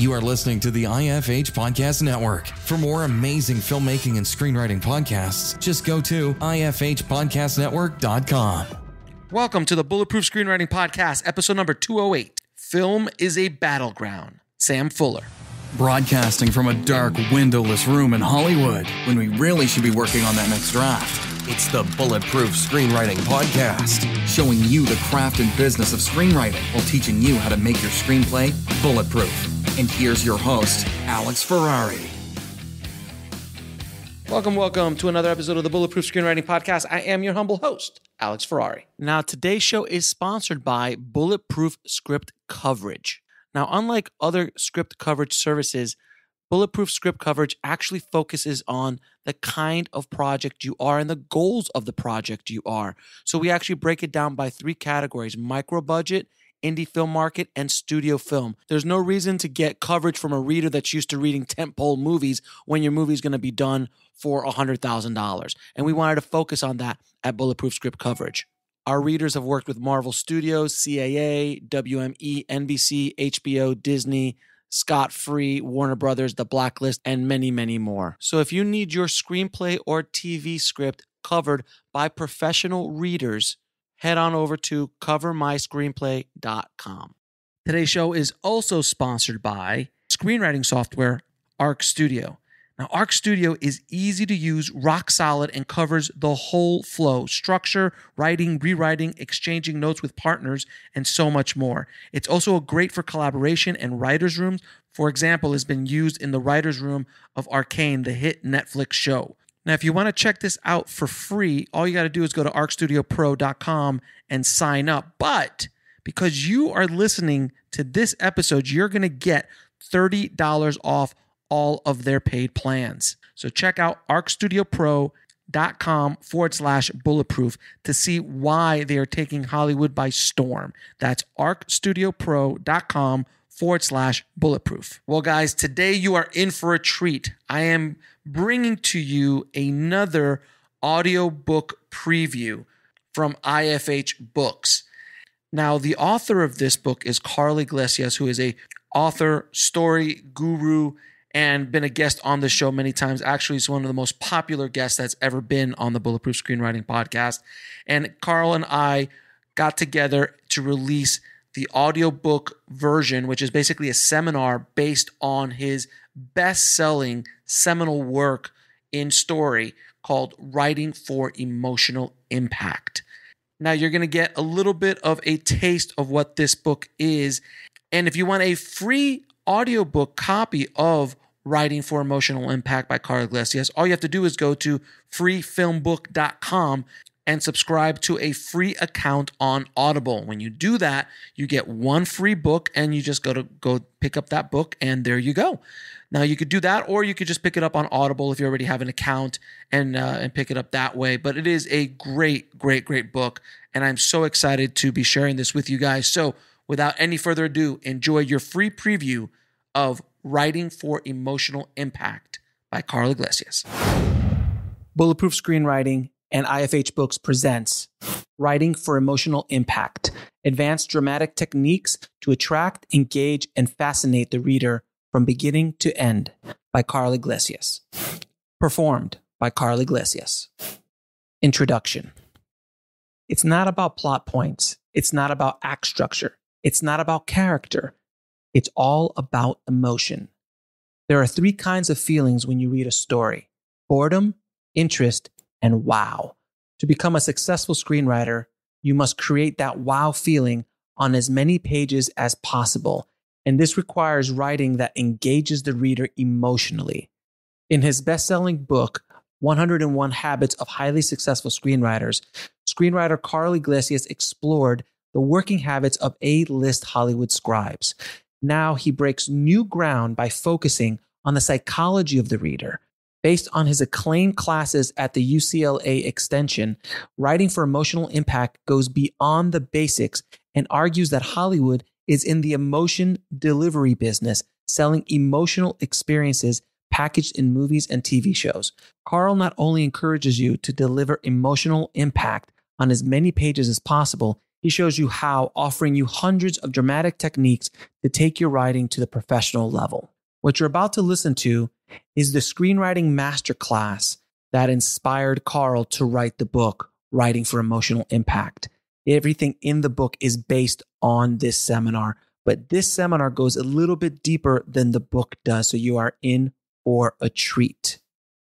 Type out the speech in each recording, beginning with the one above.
You are listening to the IFH Podcast Network. For more amazing filmmaking and screenwriting podcasts, just go to ifhpodcastnetwork.com. Welcome to the Bulletproof Screenwriting Podcast, episode number 208. Film is a battleground. Sam Fuller. Broadcasting from a dark, windowless room in Hollywood when we really should be working on that next draft. It's the Bulletproof Screenwriting Podcast, showing you the craft and business of screenwriting while teaching you how to make your screenplay bulletproof. And here's your host, Alex Ferrari. Welcome, welcome to another episode of the Bulletproof Screenwriting Podcast. I am your humble host, Alex Ferrari. Now, today's show is sponsored by Bulletproof Script Coverage. Now, unlike other script coverage services, Bulletproof Script Coverage actually focuses on the kind of project you are and the goals of the project you are. So we actually break it down by three categories micro budget, indie film market, and studio film. There's no reason to get coverage from a reader that's used to reading tentpole movies when your movie's going to be done for $100,000. And we wanted to focus on that at Bulletproof Script Coverage. Our readers have worked with Marvel Studios, CAA, WME, NBC, HBO, Disney, Scott Free, Warner Brothers, The Blacklist, and many, many more. So if you need your screenplay or TV script covered by professional readers, head on over to covermyscreenplay.com. Today's show is also sponsored by screenwriting software Arc Studio. Now, Arc Studio is easy to use, rock solid, and covers the whole flow structure, writing, rewriting, exchanging notes with partners, and so much more. It's also great for collaboration and writers' rooms. For example, has been used in the writers' room of Arcane, the hit Netflix show. Now, if you want to check this out for free, all you got to do is go to arcstudiopro.com and sign up. But because you are listening to this episode, you're going to get $30 off all of their paid plans. So check out arcstudiopro.com forward slash bulletproof to see why they are taking Hollywood by storm. That's arcstudiopro.com forward slash bulletproof. Well, guys, today you are in for a treat. I am bringing to you another audiobook preview from IFH Books. Now, the author of this book is Karl Iglesias, who is a author, story guru, and been a guest on the show many times. Actually, he's one of the most popular guests that's ever been on the Bulletproof Screenwriting Podcast. And Karl and I got together to release the audiobook version, which is basically a seminar based on his best selling seminal work in story called Writing for Emotional Impact. Now, you're going to get a little bit of a taste of what this book is. And if you want a free audiobook copy of Writing for Emotional Impact by Karl Iglesias, all you have to do is go to freefilmbook.com and subscribe to a free account on Audible. When you do that, you get one free book and you just go to go pick up that book and there you go. Now you could do that or you could just pick it up on Audible if you already have an account and uh, and pick it up that way, but it is a great great great book and I'm so excited to be sharing this with you guys. So, without any further ado, enjoy your free preview of Writing for Emotional Impact by Karl Iglesias. Bulletproof Screenwriting and IFH Books presents Writing for Emotional Impact Advanced Dramatic Techniques to Attract, Engage, and Fascinate the Reader from Beginning to End by Karl Iglesias. Performed by Karl Iglesias. Introduction It's not about plot points, it's not about act structure, it's not about character. It's all about emotion. There are three kinds of feelings when you read a story boredom, interest, and wow. To become a successful screenwriter, you must create that wow feeling on as many pages as possible. And this requires writing that engages the reader emotionally. In his best selling book, 101 Habits of Highly Successful Screenwriters, screenwriter Karl Iglesias explored the working habits of A list Hollywood scribes. Now he breaks new ground by focusing on the psychology of the reader. Based on his acclaimed classes at the UCLA Extension, Writing for Emotional Impact goes beyond the basics and argues that Hollywood is in the emotion delivery business, selling emotional experiences packaged in movies and TV shows. Karl not only encourages you to deliver emotional impact on as many pages as possible, he shows you how, offering you hundreds of dramatic techniques to take your writing to the professional level. What you're about to listen to is the screenwriting masterclass that inspired Karl to write the book, Writing for Emotional Impact. Everything in the book is based on this seminar, but this seminar goes a little bit deeper than the book does. So you are in for a treat.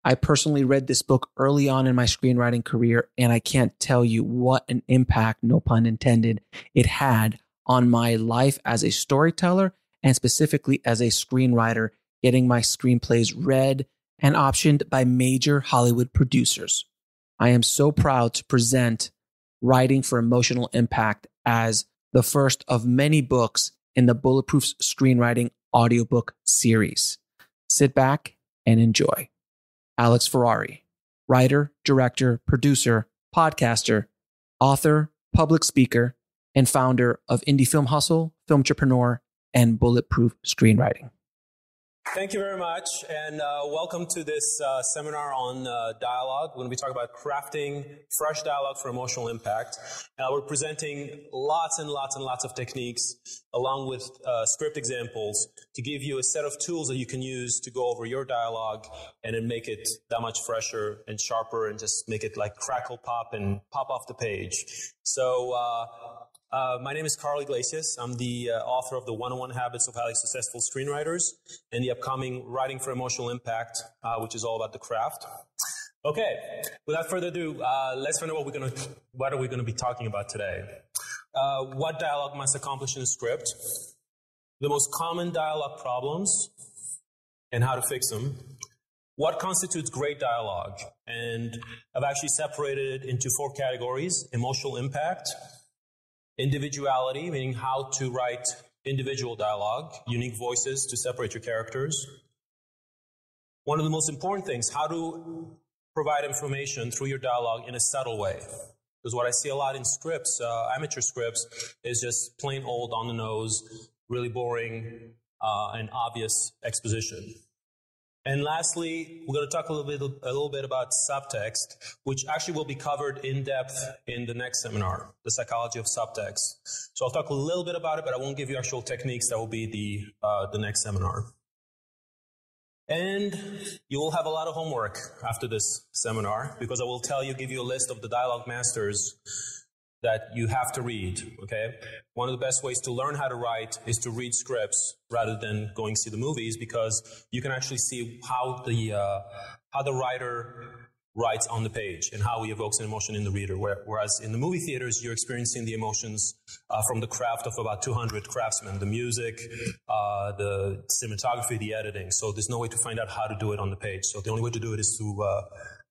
I personally read this book early on in my screenwriting career, and I can't tell you what an impact, no pun intended, it had on my life as a storyteller and specifically as a screenwriter, getting my screenplays read and optioned by major Hollywood producers. I am so proud to present Writing for Emotional Impact as the first of many books in the Bulletproof Screenwriting audiobook series. Sit back and enjoy. Alex Ferrari, writer, director, producer, podcaster, author, public speaker, and founder of Indie Film Hustle, Filmtrepreneur, and Bulletproof Screenwriting. Thank you very much, and uh, welcome to this uh, seminar on uh, dialogue. We're going to be talking about crafting fresh dialogue for emotional impact. Uh, we're presenting lots and lots and lots of techniques, along with uh, script examples, to give you a set of tools that you can use to go over your dialogue and then make it that much fresher and sharper, and just make it like crackle pop and pop off the page. So uh, my name is Karl Iglesias. I'm the uh, author of the 101 Habits of Highly Successful Screenwriters and the upcoming Writing for Emotional Impact, uh, which is all about the craft. Okay, without further ado, uh, let's find out what we're going to what are we going to be talking about today. Uh, what dialogue must accomplish in a script? The most common dialogue problems and how to fix them. What constitutes great dialogue? And I've actually separated it into four categories: emotional impact individuality, meaning how to write individual dialogue, unique voices to separate your characters. One of the most important things, how to provide information through your dialogue in a subtle way. Because what I see a lot in scripts, uh, amateur scripts, is just plain old on the nose, really boring, uh, and obvious exposition. And lastly, we're going to talk a little bit, a little bit about subtext, which actually will be covered in depth in the next seminar, the psychology of subtext. So I'll talk a little bit about it, but I won't give you actual techniques. That will be the uh, the next seminar. And you will have a lot of homework after this seminar because I will tell you, give you a list of the dialogue masters that you have to read, okay? One of the best ways to learn how to write is to read scripts rather than going see the movies because you can actually see how the, uh, how the writer writes on the page and how he evokes an emotion in the reader. Whereas in the movie theaters, you're experiencing the emotions uh, from the craft of about 200 craftsmen, the music, uh, the cinematography, the editing. So there's no way to find out how to do it on the page. So the only way to do it is to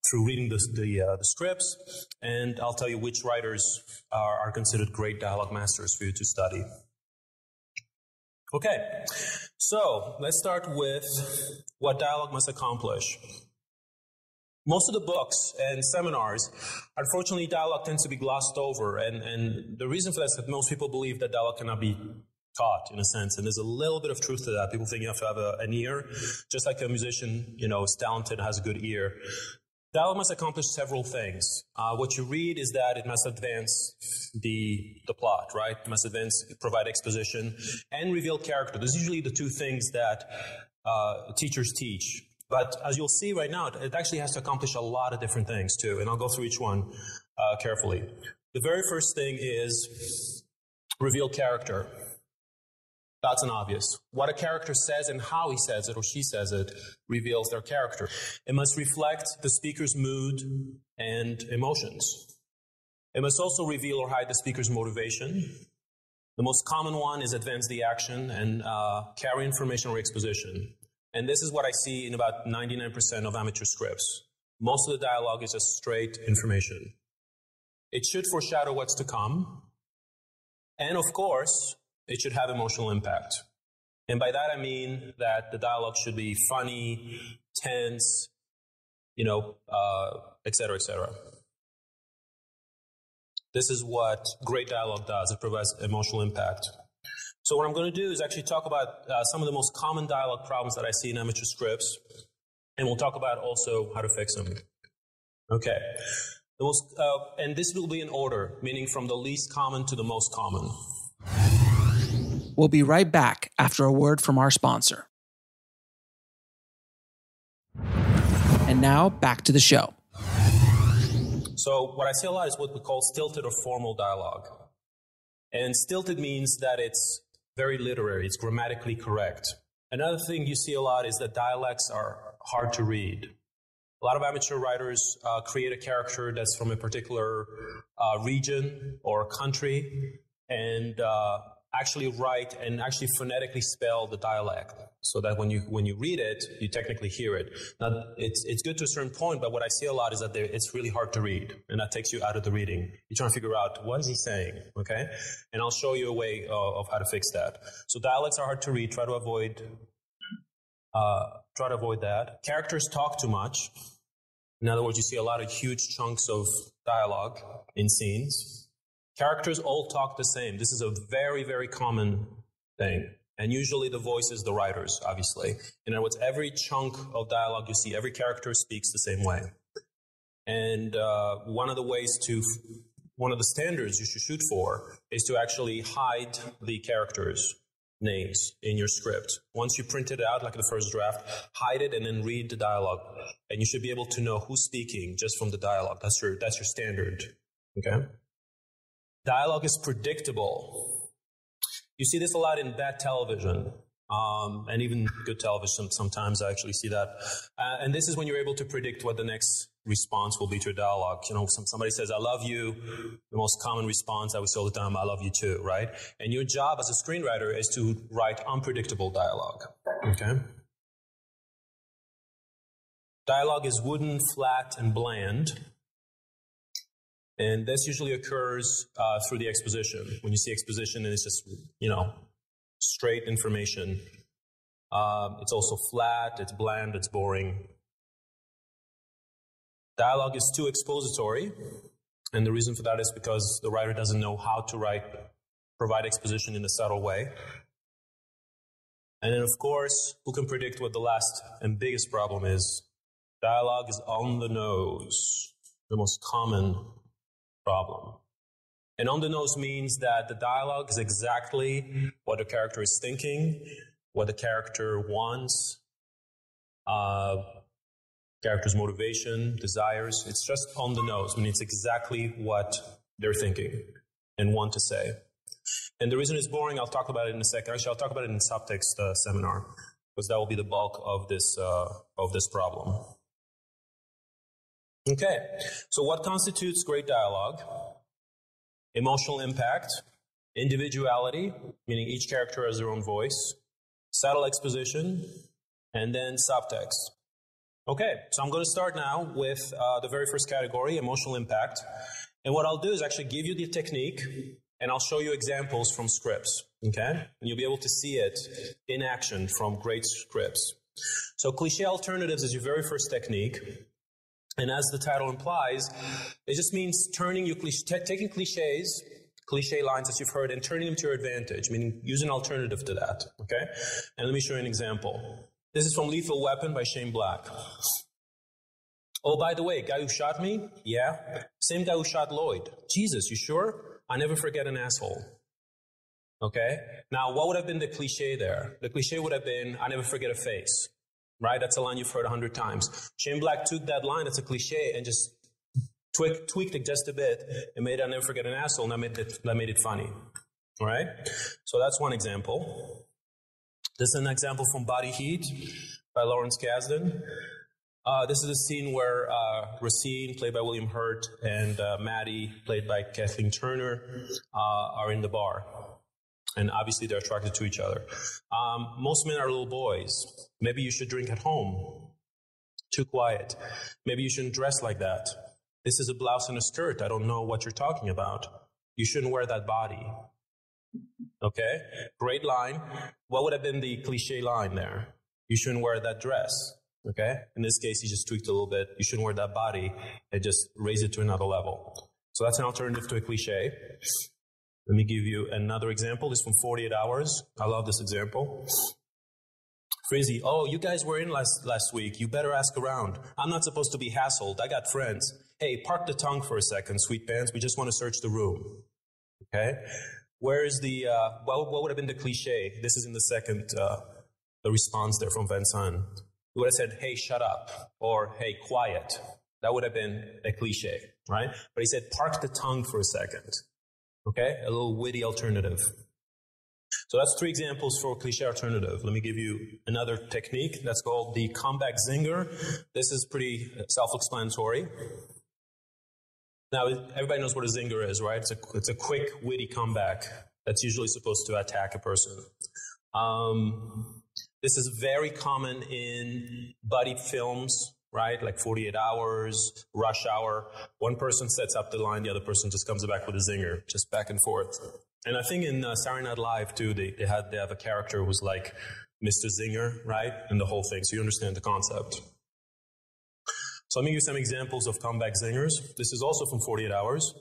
through reading the, the, uh, the, scripts, and I'll tell you which writers are, are considered great dialogue masters for you to study. Okay, so let's start with what dialogue must accomplish. Most of the books and seminars, unfortunately, dialogue tends to be glossed over, and, and the reason for that is that most people believe that dialogue cannot be taught in a sense. And there's a little bit of truth to that. People think you have to have a, an ear, just like a musician, you know, is talented, has a good ear. Dialogue must accomplish several things. Uh, what you read is that it must advance the, the plot, right? It must advance, provide exposition, and reveal character. Those are usually the two things that uh, teachers teach. But as you'll see right now, it actually has to accomplish a lot of different things too, and I'll go through each one uh, carefully. The very first thing is reveal character. That's an obvious. What a character says and how he says it or she says it reveals their character. It must reflect the speaker's mood and emotions. It must also reveal or hide the speaker's motivation. The most common one is advance the action and uh, carry information or exposition. And this is what I see in about 99% of amateur scripts. Most of the dialogue is just straight information. It should foreshadow what's to come. And of course, it should have emotional impact. And by that I mean that the dialogue should be funny, tense, you know, uh, et cetera, et. This is what great dialogue does. It provides emotional impact. So what I'm going to do is actually talk about uh, some of the most common dialogue problems that I see in amateur scripts, and we'll talk about also how to fix them. Okay. The most, uh, and this will be in order, meaning from the least common to the most common. We'll be right back after a word from our sponsor. And now back to the show. So, what I see a lot is what we call stilted or formal dialogue. And stilted means that it's very literary, it's grammatically correct. Another thing you see a lot is that dialects are hard to read. A lot of amateur writers uh, create a character that's from a particular uh, region or country and uh, actually write and actually phonetically spell the dialect so that when you when you read it, you technically hear it. Now, it's it's good to a certain point, but what I see a lot is that it's really hard to read, and that takes you out of the reading. You're trying to figure out what is he saying, okay? And I'll show you a way uh, of how to fix that. So dialects are hard to read. Try to avoid uh, try to avoid that. Characters talk too much. In other words, you see a lot of huge chunks of dialogue in scenes. Characters all talk the same. This is a very, very common thing. And usually the voice is the writers, obviously. In other words, every chunk of dialogue you see, every character speaks the same way. And uh, one of the ways to, one of the standards you should shoot for is to actually hide the characters' names in your script. Once you print it out, like the first draft, hide it and then read the dialogue. And you should be able to know who's speaking just from the dialogue. That's your, that's your standard. Okay? Dialogue is predictable you see this a lot in bad television. Um, and even good television, sometimes I actually see that. Uh, and this is when you're able to predict what the next response will be to a dialogue. You know, some, somebody says, I love you. The most common response I would say all the time, I love you too, right? And your job as a screenwriter is to write unpredictable dialogue. Okay? Dialogue is wooden, flat, and bland. And this usually occurs uh, through the exposition. When you see exposition, and it's just, you know, straight information. Um, it's also flat, it's bland, it's boring. Dialogue is too expository, and the reason for that is because the writer doesn't know how to write, provide exposition in a subtle way. And then, of course, who can predict what the last and biggest problem is? Dialogue is on the nose, the most common problem. And on the nose means that the dialogue is exactly what the character is thinking, what the character wants, uh, character's motivation, desires. It's just on the nose. I mean, it's exactly what they're thinking and want to say. And the reason it's boring, I'll talk about it in a second. Actually, I'll talk about it in subtext uh, seminar because that will be the bulk of this uh, of this problem. Okay, so what constitutes great dialogue? Emotional impact, individuality, meaning each character has their own voice, subtle exposition, and then subtext. Okay, so I'm going to start now with uh, the very first category, emotional impact. And what I'll do is actually give you the technique and I'll show you examples from scripts. Okay? And you'll be able to see it in action from great scripts. So, cliche alternatives is your very first technique. And as the title implies, it just means turning your cliche, taking cliches, cliche lines that you've heard, and turning them to your advantage, meaning use an alternative to that. Okay? And let me show you an example. This is from Lethal Weapon by Shane Black. Oh, by the way, guy who shot me? Yeah. Same guy who shot Lloyd. Jesus, you sure? I never forget an asshole. Okay? Now, what would have been the cliche there? The cliche would have been, I never forget a face right? That's a line you've heard a hundred times. Shane Black took that line, it's a cliche, and just tweaked, tweaked it just a bit and made I'll never forget an asshole, and that made it, that made it funny. All right? So that's one example. This is an example from Body Heat by Lawrence Kasdan. Uh, this is a scene where uh, Racine, played by William Hurt, and uh, Matty, played by Kathleen Turner, uh, are in the bar and obviously they're attracted to each other. Um, most men are little boys. Maybe you should drink at home. Too quiet. Maybe you shouldn't dress like that. This is a blouse and a skirt. I don't know what you're talking about. You shouldn't wear that body. Okay? Great line. What would have been the cliche line there? You shouldn't wear that dress. Okay? In this case, he just tweaked a little bit. You shouldn't wear that body and just raise it to another level. So that's an alternative to a cliche. Let me give you another example. This from 48 Hours. I love this example. Frizzy, oh, you guys were in last, last week. You better ask around. I'm not supposed to be hassled. I got friends. Hey, park the tongue for a second, sweet pants. We just want to search the room. Okay? Where is the, uh, what, what would have been the cliche? This is in the second, uh, the response there from Vincent. He would have said, hey, shut up, or hey, quiet. That would have been a cliche, right? But he said, park the tongue for a second. Okay? A little witty alternative. So that's three examples for cliche alternative. Let me give you another technique that's called the comeback zinger. This is pretty self-explanatory. Now, everybody knows what a zinger is, right? It's a, it's a quick, witty comeback that's usually supposed to attack a person. Um, this is very common in buddy films, right? Like 48 hours, rush hour. One person sets up the line, the other person just comes back with a zinger, just back and forth. And I think in uh, Saturday Night Live too, they, they had they have a character who's like Mr. Zinger, right? And the whole thing. So you understand the concept. So let me give you some examples of comeback zingers. This is also from 48 Hours.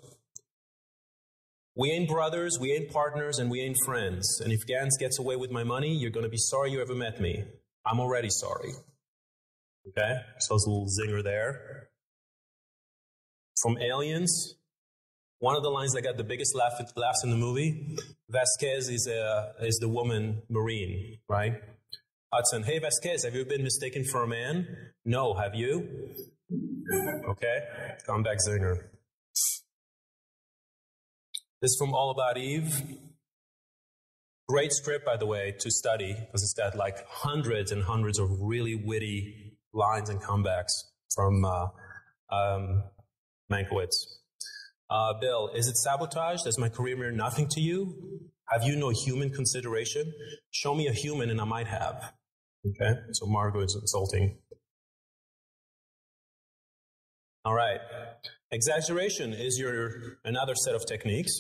We ain't brothers, we ain't partners, and we ain't friends. And if Ganz gets away with my money, you're going to be sorry you ever met me. I'm already sorry. Okay? So there's a little zinger there. From Aliens, one of the lines that got the biggest laugh, laughs in the movie, Vasquez is, a, is the woman Marine, right? Hudson, hey Vasquez, have you been mistaken for a man? No, have you? Okay, come back, zinger. This is from All About Eve. Great script, by the way, to study because it's got like hundreds and hundreds of really witty lines and comebacks from uh, um, Mankiewicz. Uh, Bill, is it sabotage? Does my career mean nothing to you? Have you no human consideration? Show me a human and I might have. Okay, so Margo is insulting. All right. Exaggeration is your another set of techniques.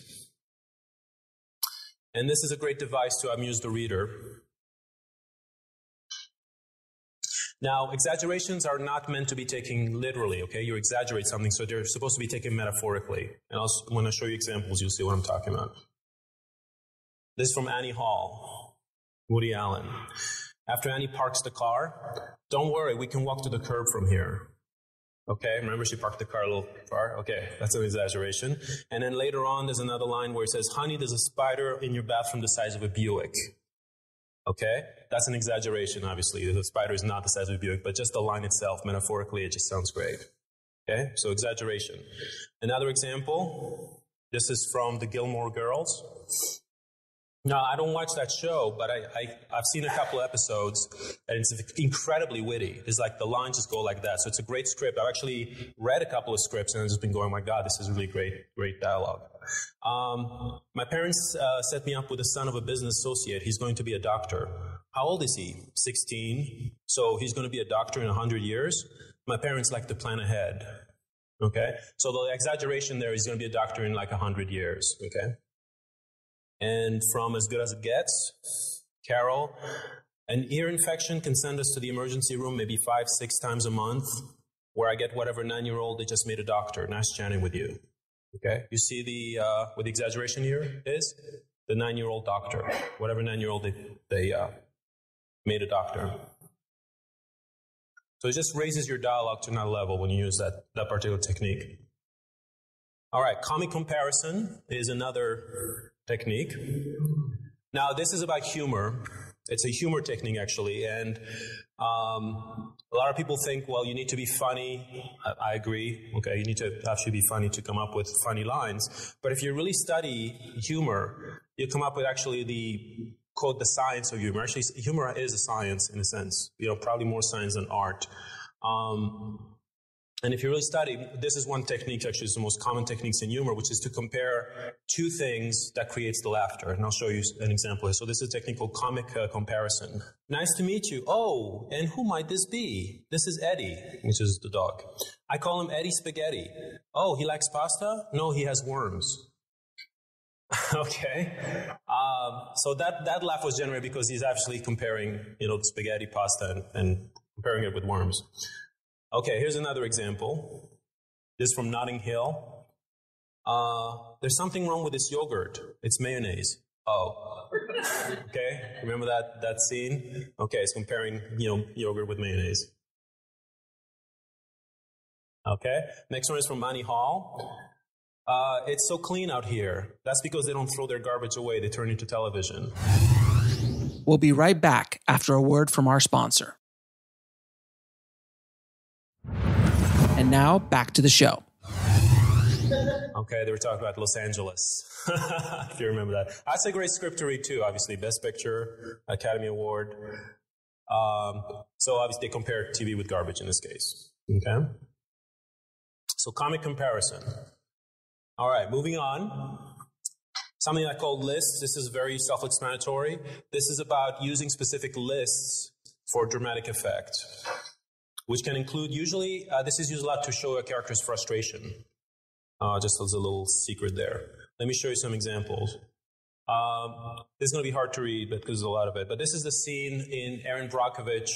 And this is a great device to amuse the reader. Now, exaggerations are not meant to be taken literally, okay? You exaggerate something, so they're supposed to be taken metaphorically. And I'll, when I show you examples, you'll see what I'm talking about. This is from Annie Hall, Woody Allen. After Annie parks the car, don't worry, we can walk to the curb from here. Okay, remember she parked the car a little far? Okay, that's an exaggeration. And then later on, there's another line where it says, honey, there's a spider in your bathroom the size of a Buick. Okay? That's an exaggeration, obviously. The spider is not the size of a Buick, but just the line itself, metaphorically, it just sounds great. Okay? So exaggeration. Another example. This is from the Gilmore Girls. No, I don't watch that show, but I, I, have seen a couple episodes, and it's incredibly witty. It's like the lines just go like that. So it's a great script. I've actually read a couple of scripts, and I've just been going, oh my God, this is really great, great dialogue. Um, my parents uh, set me up with the son of a business associate. He's going to be a doctor. How old is he? 16. So he's going to be a doctor in 100 years. My parents like to plan ahead. Okay? So the exaggeration there is going to be a doctor in like 100 years. Okay? And from As Good as It Gets, Carol, an ear infection can send us to the emergency room maybe five, six times a month, where I get whatever nine year old they just made a doctor. Nice chatting with you. Okay? You see the, uh, what the exaggeration here is? The nine year old doctor. Whatever nine year old they, they uh, made a doctor. So it just raises your dialogue to another level when you use that, that particular technique. All right, comic comparison is another technique. Now, this is about humor. It's a humor technique, actually. And um, a lot of people think, well, you need to be funny. I, I, agree. Okay, you need to actually be funny to come up with funny lines. But if you really study humor, you come up with actually the quote the science of humor. Actually, humor is a science in a sense. You know, probably more science than art. Um, and if you really study, this is one technique, actually, it's the most common techniques in humor, which is to compare two things that creates the laughter. And I'll show you an example. here. So this is a technique called comic uh, comparison. Nice to meet you. Oh, and who might this be? This is Eddie, which is the dog. I call him Eddie Spaghetti. Oh, he likes pasta? No, he has worms. okay. Um, so that, that laugh was generated because he's actually comparing, you know, spaghetti pasta and, and comparing it with worms. Okay, here's another example. This is from Notting Hill. Uh, there's something wrong with this yogurt. It's mayonnaise. Oh. Okay, remember that, that scene? Okay, it's comparing, you know, yogurt with mayonnaise. Okay, next one is from Annie Hall. Uh, it's so clean out here. That's because they don't throw their garbage away, they turn it into television. We'll be right back after a word from our sponsor. And now back to the show. Okay, they were talking about Los Angeles. if you remember that. That's a great script to read too, obviously. Best Picture, Academy Award. Um, so obviously they compare TV with garbage in this case. Okay? So comic comparison. All right, moving on. Something I call lists. This is very self-explanatory. This is about using specific lists for dramatic effect, which can include usually, uh, this is used a lot to show a character's frustration. Uh, just as a little secret there. Let me show you some examples. Um, this is going to be hard to read, but there's a lot of it. But this is the scene in Erin Brockovich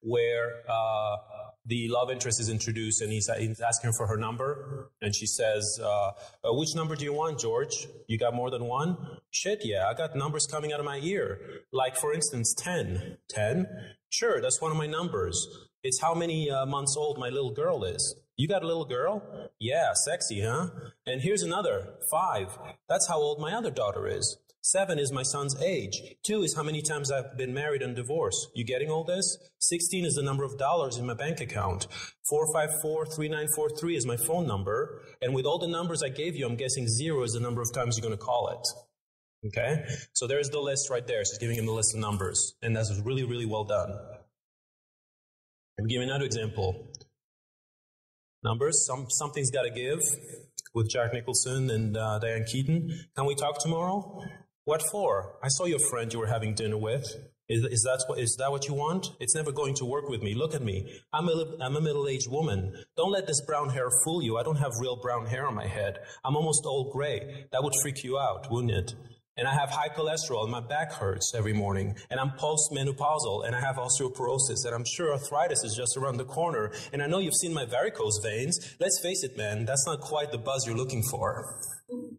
where uh, the love interest is introduced, and he's, he's, asking for her number, and she says, uh, uh, "Which number do you want, George? You got more than one? Shit, yeah, I got numbers coming out of my ear. Like, for instance, ten. Ten? Sure, that's one of my numbers. It's how many uh, months old my little girl is." You got a little girl? Yeah, sexy, huh? And here's another, five. That's how old my other daughter is. Seven is my son's age. Two is how many times I've been married and divorced. You getting all this? 16 is the number of dollars in my bank account. 454-3943 is my phone number. And with all the numbers I gave you, I'm guessing zero is the number of times you're going to call it. Okay? So there's the list right there. She's giving him the list of numbers. And that's really, really well done. I'm giving another example numbers. Some, something's got to give with Jack Nicholson and uh, Diane Keaton. Can we talk tomorrow? What for? I saw your friend you were having dinner with. Is, is, that, what, is that what you want? It's never going to work with me. Look at me. I'm a, I'm a middle aged woman. Don't let this brown hair fool you. I don't have real brown hair on my head. I'm almost old gray. That would freak you out, wouldn't it? And I have high cholesterol and my back hurts every morning and I'm postmenopausal and I have osteoporosis and I'm sure arthritis is just around the corner and I know you've seen my varicose veins. Let's face it, man, that's not quite the buzz you're looking for.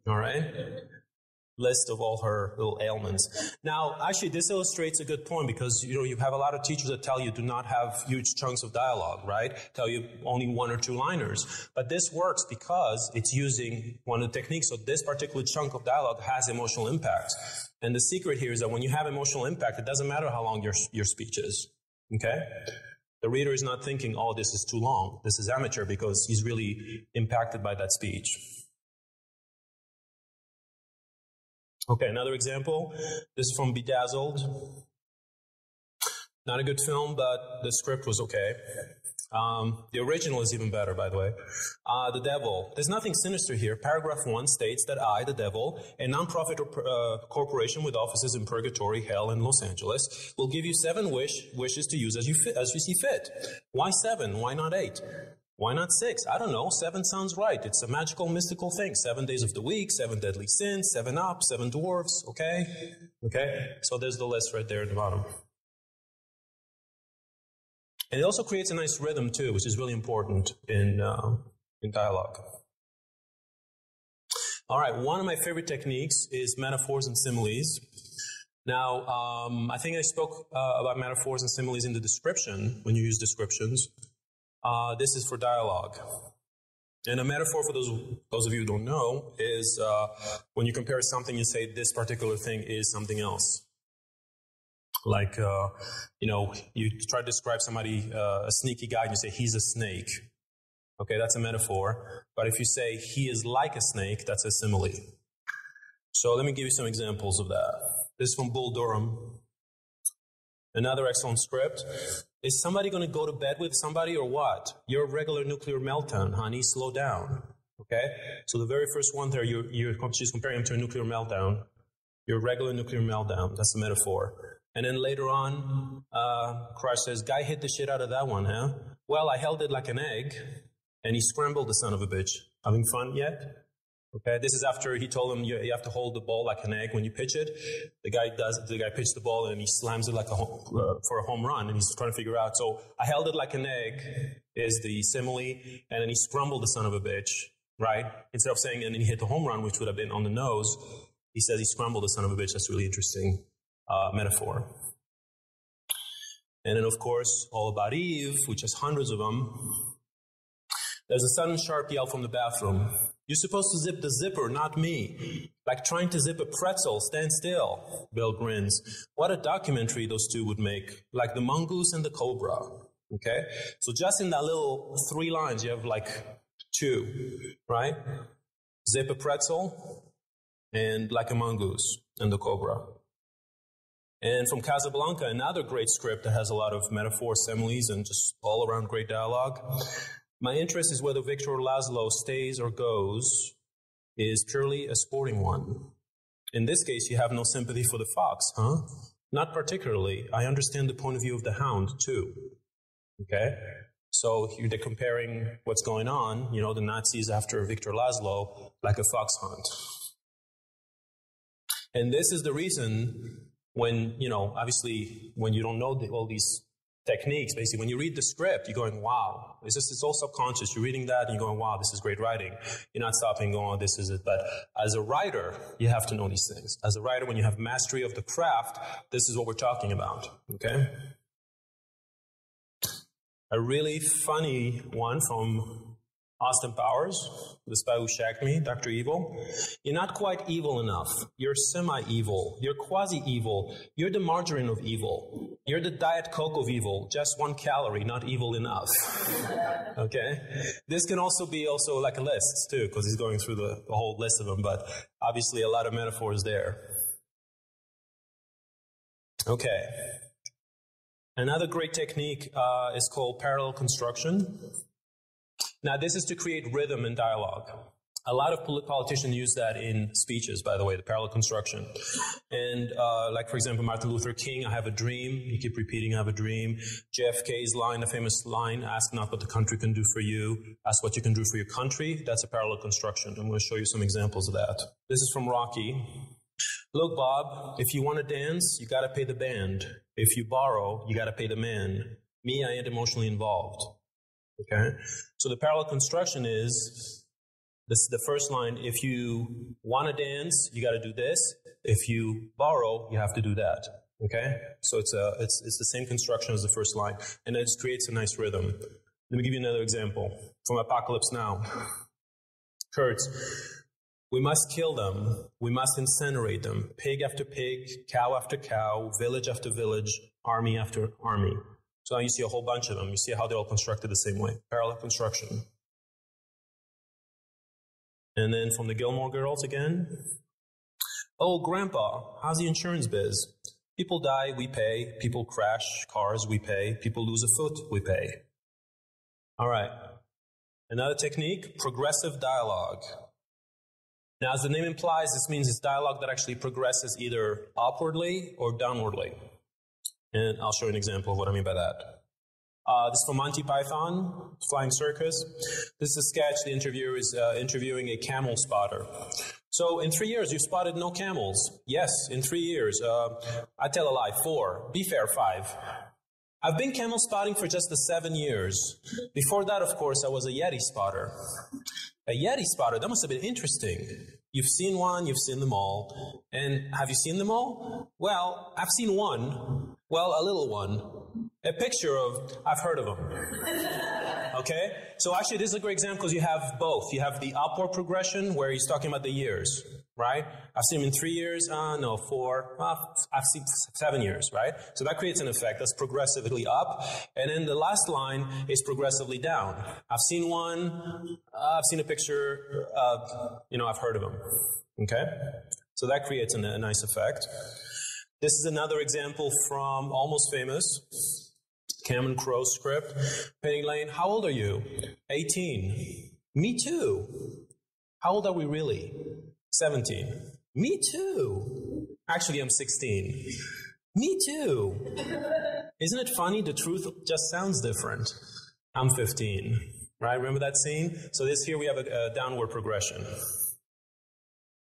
All right? List of all her little ailments. Now, actually, this illustrates a good point because you know you have a lot of teachers that tell you do not have huge chunks of dialogue, right? Tell you only one or two liners. But this works because it's using one of the techniques. So this particular chunk of dialogue has emotional impact. And the secret here is that when you have emotional impact, it doesn't matter how long your your speech is. Okay. The reader is not thinking, oh, this is too long. This is amateur because he's really impacted by that speech. Okay, another example. This is from Bedazzled. Not a good film, but the script was okay. Um, the original is even better, by the way. Uh, the devil. There's nothing sinister here. Paragraph 1 states that I, the devil, a nonprofit uh, corporation with offices in purgatory, hell, and Los Angeles, will give you seven wish, wishes to use as you, as you see fit. Why seven? Why not eight? Why not six? I don't know. Seven sounds right. It's a magical, mystical thing. Seven days of the week, seven deadly sins, seven up, seven dwarfs. Okay? Okay? So there's the list right there at the bottom. And it also creates a nice rhythm too, which is really important in, uh, in dialogue. All right, one of my favorite techniques is metaphors and similes. Now, um, I think I spoke uh, about metaphors and similes in the description when you use descriptions. Uh, this is for dialogue. And a metaphor for those, those of you who don't know is uh, when you compare something, you say this particular thing is something else. Like, uh, you know, you try to describe somebody, uh, a sneaky guy, and you say he's a snake. Okay, that's a metaphor. But if you say he is like a snake, that's a simile. So let me give you some examples of that. This is from Bull Durham. Another excellent script. Is somebody going to go to bed with somebody or what? You're a regular nuclear meltdown, honey. Slow down. Okay? So the very first one there, you're, you're, she's comparing him to a nuclear meltdown. You're regular nuclear meltdown. That's a metaphor. And then later on, uh, Crash says, guy hit the shit out of that one, huh? Well, I held it like an egg, and he scrambled the son of a bitch. Having fun yet? Okay, this is after he told him you, you, have to hold the ball like an egg when you pitch it. The guy does. The guy pitches the ball and he slams it like a home, uh, for a home run, and he's trying to figure out. So I held it like an egg is the simile, and then he scrambled the son of a bitch, right? Instead of saying and then he hit the home run, which would have been on the nose. He says he scrambled the son of a bitch. That's really interesting uh, metaphor. And then, of course, all about Eve, which has hundreds of them. There's a sudden sharp yell from the bathroom. You're supposed to zip the zipper, not me. Like trying to zip a pretzel, stand still. Bill grins. What a documentary those two would make. Like the mongoose and the cobra. Okay? So just in that little three lines, you have like two, right? Zip a pretzel and like a mongoose and the cobra. And from Casablanca, another great script that has a lot of metaphors, similes, and just all around great dialogue. My interest is whether Victor Laszlo stays or goes is purely a sporting one. In this case, you have no sympathy for the fox, huh? Not particularly. I understand the point of view of the hound, too. Okay? So they're comparing what's going on, you know, the Nazis after Victor Laszlo, like a fox hunt. And this is the reason when, you know, obviously, when you don't know the, all these techniques, basically, when you read the script, you're going, wow, it's just, it's all subconscious. You're reading that and you're going, wow, this is great writing. You're not stopping going, this is it. But as a writer, you have to know these things. As a writer, when you have mastery of the craft, this is what we're talking about. Okay? A really funny one from Austin Powers, the spy who shagged me, Dr. Evil. You're not quite evil enough. You're semi-evil. You're quasi-evil. You're the margarine of evil. You're the Diet Coke of evil. Just one calorie, not evil enough. Okay? This can also be also like a list, too, because he's going through the, the whole list of them, but obviously a lot of metaphors there. Okay. Another great technique uh, is called parallel construction. Now, this is to create rhythm and dialogue. A lot of politicians use that in speeches, by the way, the parallel construction. And, uh, like, for example, Martin Luther King, I have a dream. You keep repeating, I have a dream. JFK's line, the famous line, ask not what the country can do for you, ask what you can do for your country. That's a parallel construction. I'm going to show you some examples of that. This is from Rocky. Look, Bob, if you want to dance, you got to pay the band. If you borrow, you got to pay the man. Me, I ain't emotionally involved. Okay? So the parallel construction is this is the first line. If you want to dance, you got to do this. If you borrow, you have to do that. Okay? So it's, a, it's, it's the same construction as the first line. And it creates a nice rhythm. Let me give you another example from Apocalypse Now. Kurtz, we must kill them. We must incinerate them. Pig after pig, cow after cow, village after village, army after army. So now you see a whole bunch of them. You see how they're all constructed the same way. Parallel construction. And then from the Gilmore Girls again. Oh, Grandpa, how's the insurance biz? People die, we pay. People crash cars, we pay. People lose a foot, we pay. All right. Another technique, progressive dialogue. Now, as the name implies, this means it's dialogue that actually progresses either upwardly or downwardly. And I'll show you an example of what I mean by that. Uh, this is from Monty Python, Flying Circus. This is a sketch. The interviewer is uh, interviewing a camel spotter. So, in three years, you've spotted no camels. Yes, in three years. Uh, I tell a lie. Four. Be fair. Five. I've been camel spotting for just the seven years. Before that, of course, I was a Yeti spotter. A Yeti spotter, that must have been interesting. You've seen one, you've seen them all. And have you seen them all? Well, I've seen one. Well, a little one. A picture of, I've heard of them. Okay? So actually, this is a great example because you have both. You have the upward progression where he's talking about the years, right? I've seen him in three years, uh, no, four, uh, I've seen seven years, right? So that creates an effect that's progressively up. And then the last line is progressively down. I've seen one, uh, I've seen a picture, uh, you know, I've heard of him. Okay? So that creates a, a nice effect. This is another example from Almost Famous. Cameron Crowe script. Penny Lane, how old are you? 18. Me too. How old are we really? 17. Me too. Actually, I'm 16. Me too. Isn't it funny? The truth just sounds different. I'm 15. Right? Remember that scene? So this here we have a, a downward progression.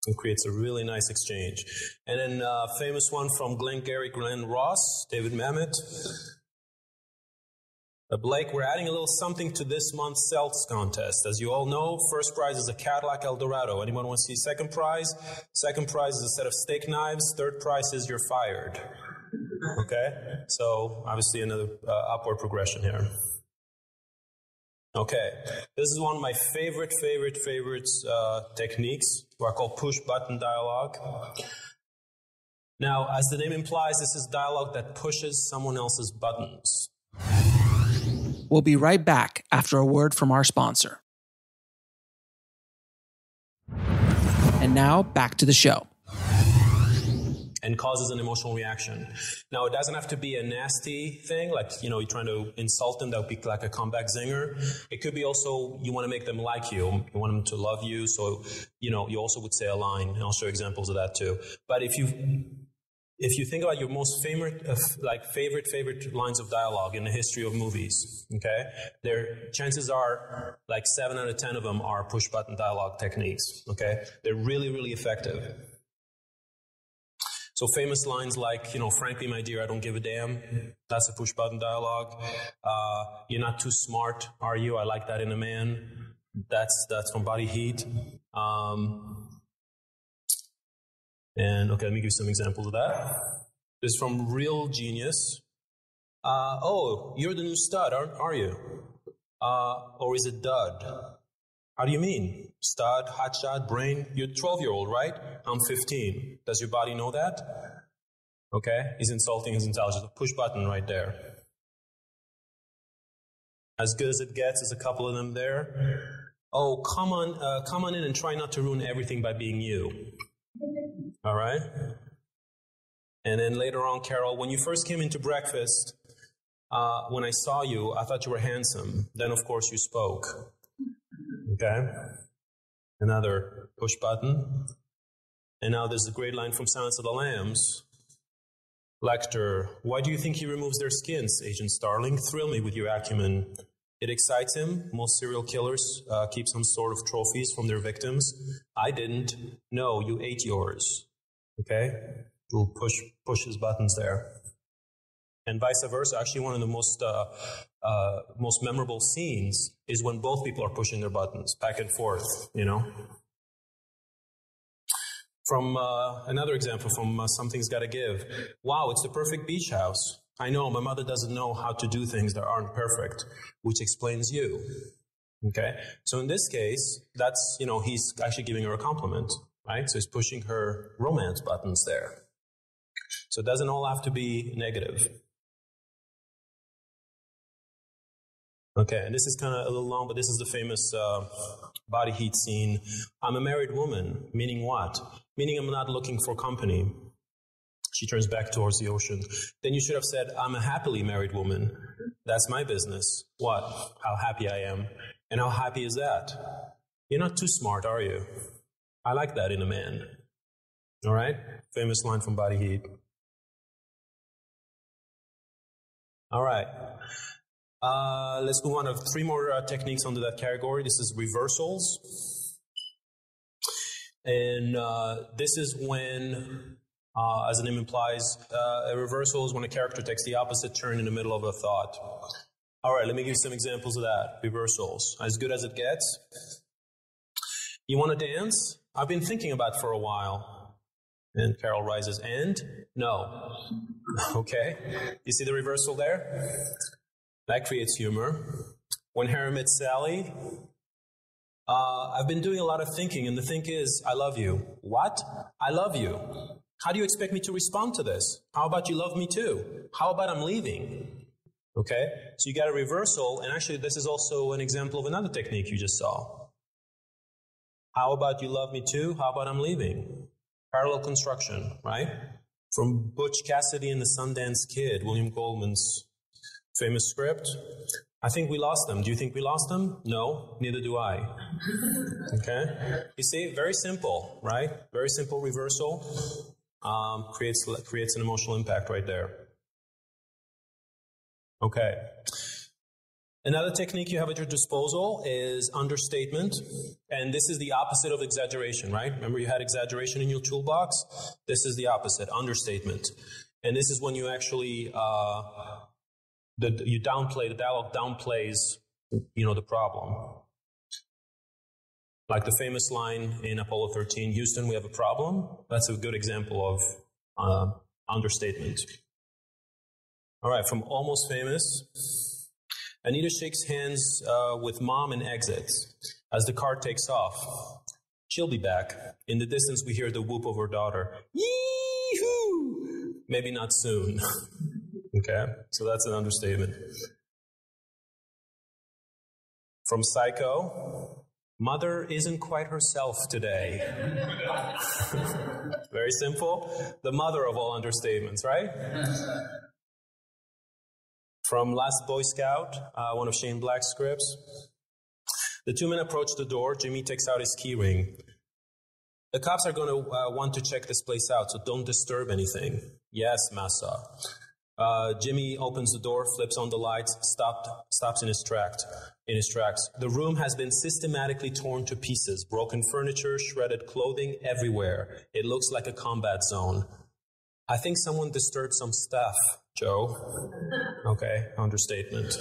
It creates a really nice exchange. And then uh, famous one from Glenn Glengarry Glen Ross, David Mamet. Uh, Blake, we're adding a little something to this month's Celts contest. As you all know, first prize is a Cadillac Eldorado. Anyone want to see second prize? Second prize is a set of steak knives. Third prize is you're fired. Okay? So, obviously, another uh, upward progression here. Okay, this is one of my favorite, favorite, favorite uh, techniques, what I call push button dialogue. Now, as the name implies, this is dialogue that pushes someone else's buttons. We'll be right back after a word from our sponsor. And now back to the show. and causes an emotional reaction. Now, it doesn't have to be a nasty thing, like, you know, you're trying to insult them, that would be like a comeback zinger. It could be also, you want to make them like you, you want them to love you, so, you know, you also would say a line, and I'll show examples of that too. But if you, if you think about your most favorite, uh, like favorite, favorite lines of dialogue in the history of movies, okay, there, chances are like seven out of ten of them are push button dialogue techniques, okay? They're really, really effective. So famous lines like, you know, frankly, my dear, I don't give a damn. That's a push button dialogue. Uh, you're not too smart, are you? I like that in a man. That's, that's from Body Heat. Um, and okay, let me give you some examples of that. This is from Real Genius. Uh, oh, you're the new stud, aren't, are you? Uh, or is it dud? How do you mean? Stud, hotshot, brain? You're 12 year old, right? I'm 15. Does your body know that? Okay? He's insulting his intelligence. Push button right there. As good as it gets, there's a couple of them there. Oh, come on, uh, come on in and try not to ruin everything by being you. All right? And then later on, Carol, when you first came into breakfast, uh, when I saw you, I thought you were handsome. Then, of course, you spoke. Okay? Another push button. And now there's a great line from Silence of the Lambs. Lecter, why do you think he removes their skins, Agent Starling? Thrill me with your acumen. It excites him. Most serial killers uh, keep some sort of trophies from their victims. I didn't. No, you ate yours. Okay? We'll push, push his buttons there. And vice versa. Actually, one of the most, uh, uh, most memorable scenes is when both people are pushing their buttons back and forth, you know? From uh, another example from uh, Something's Gotta Give. Wow, it's the perfect beach house. I know my mother doesn't know how to do things that aren't perfect, which explains you. Okay? So in this case, that's, you know, he's actually giving her a compliment, right? So he's pushing her romance buttons there. So it doesn't all have to be negative. Okay, and this is kind of a little long, but this is the famous uh, body heat scene. I'm a married woman, meaning what? Meaning I'm not looking for company. She turns back towards the ocean. Then you should have said, I'm a happily married woman. That's my business. What? How happy I am. And how happy is that? You're not too smart, are you? I like that in a man. All right? Famous line from Body Heat. All right. Uh, let's move on to three more uh, techniques under that category. This is reversals. And uh, this is when, uh, as the name implies, uh, a reversal is when a character takes the opposite turn in the middle of a thought. All right, let me give you some examples of that. Reversals. As good as it gets. You want to dance? I've been thinking about for a while. And Carol rises. And? No. okay. You see the reversal there? That creates humor. When Harry met Sally, uh, I've been doing a lot of thinking, and the thing is, I love you. What? I love you. How do you expect me to respond to this? How about you love me too? How about I'm leaving? Okay? So you got a reversal, and actually, this is also an example of another technique you just saw. How about you love me too? How about I'm leaving? Parallel construction, right? From Butch Cassidy and the Sundance Kid, William Goldman's famous script. I think we lost them. Do you think we lost them? No, neither do I. Okay? You see, very simple, right? Very simple reversal um, creates, creates an emotional impact right there. Okay. Another technique you have at your disposal is understatement. And this is the opposite of exaggeration, right? Remember you had exaggeration in your toolbox? This is the opposite, understatement. And this is when you actually uh, the, you downplay, the dialogue downplays, you know, the problem. Like the famous line in Apollo 13, Houston, we have a problem. That's a good example of uh, understatement. All right, from Almost Famous, Anita shakes hands uh, with mom and exits. As the car takes off, she'll be back. In the distance, we hear the whoop of her daughter. Yee-hoo! Maybe not soon. okay, so that's an understatement. From Psycho, Mother isn't quite herself today. Very simple. The mother of all understatements, right? From Last Boy Scout, uh, one of Shane Black's scripts. The two men approach the door. Jimmy takes out his key ring. The cops are going to uh, want to check this place out, so don't disturb anything. Yes, Massa. Uh, Jimmy opens the door, flips on the lights, stopped, stops in his tracks. In his tracks, the room has been systematically torn to pieces. Broken furniture, shredded clothing everywhere. It looks like a combat zone. I think someone disturbed some stuff, Joe. Okay, understatement.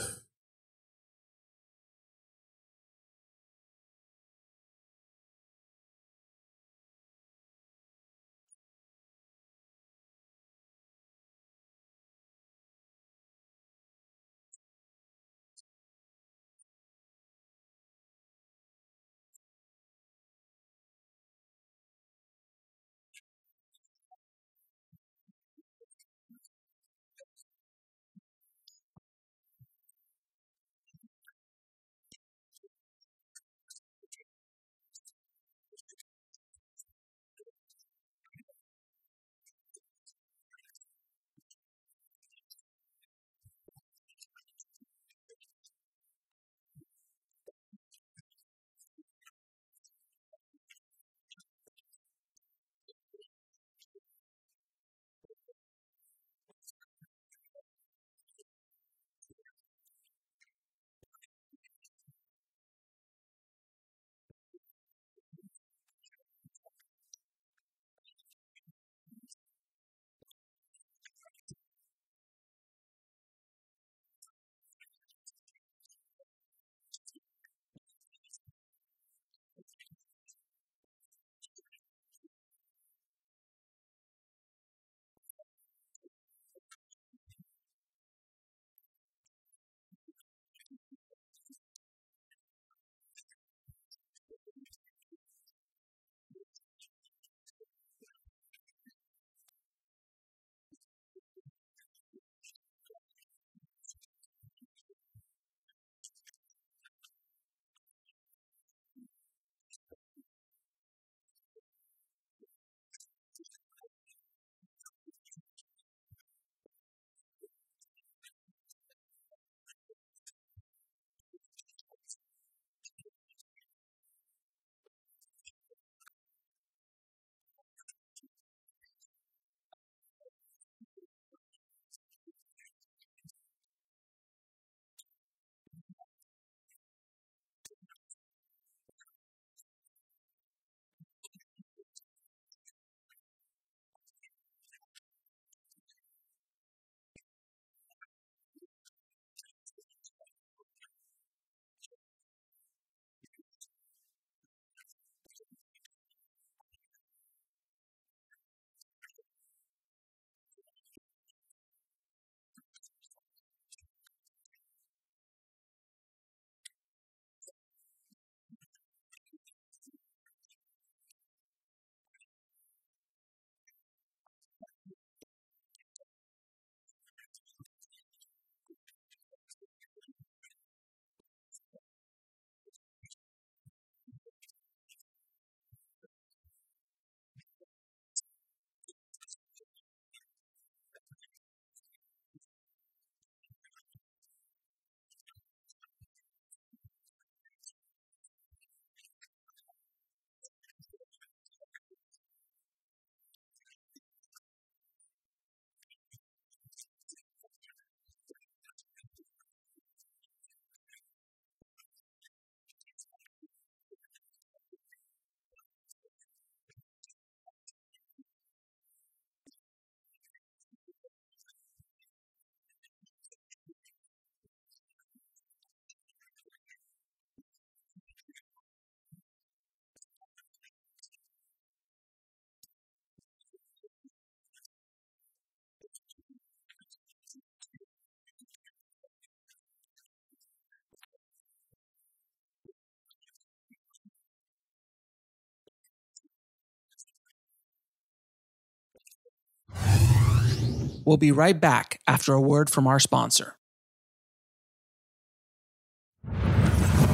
We'll be right back after a word from our sponsor.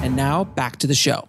And now back to the show.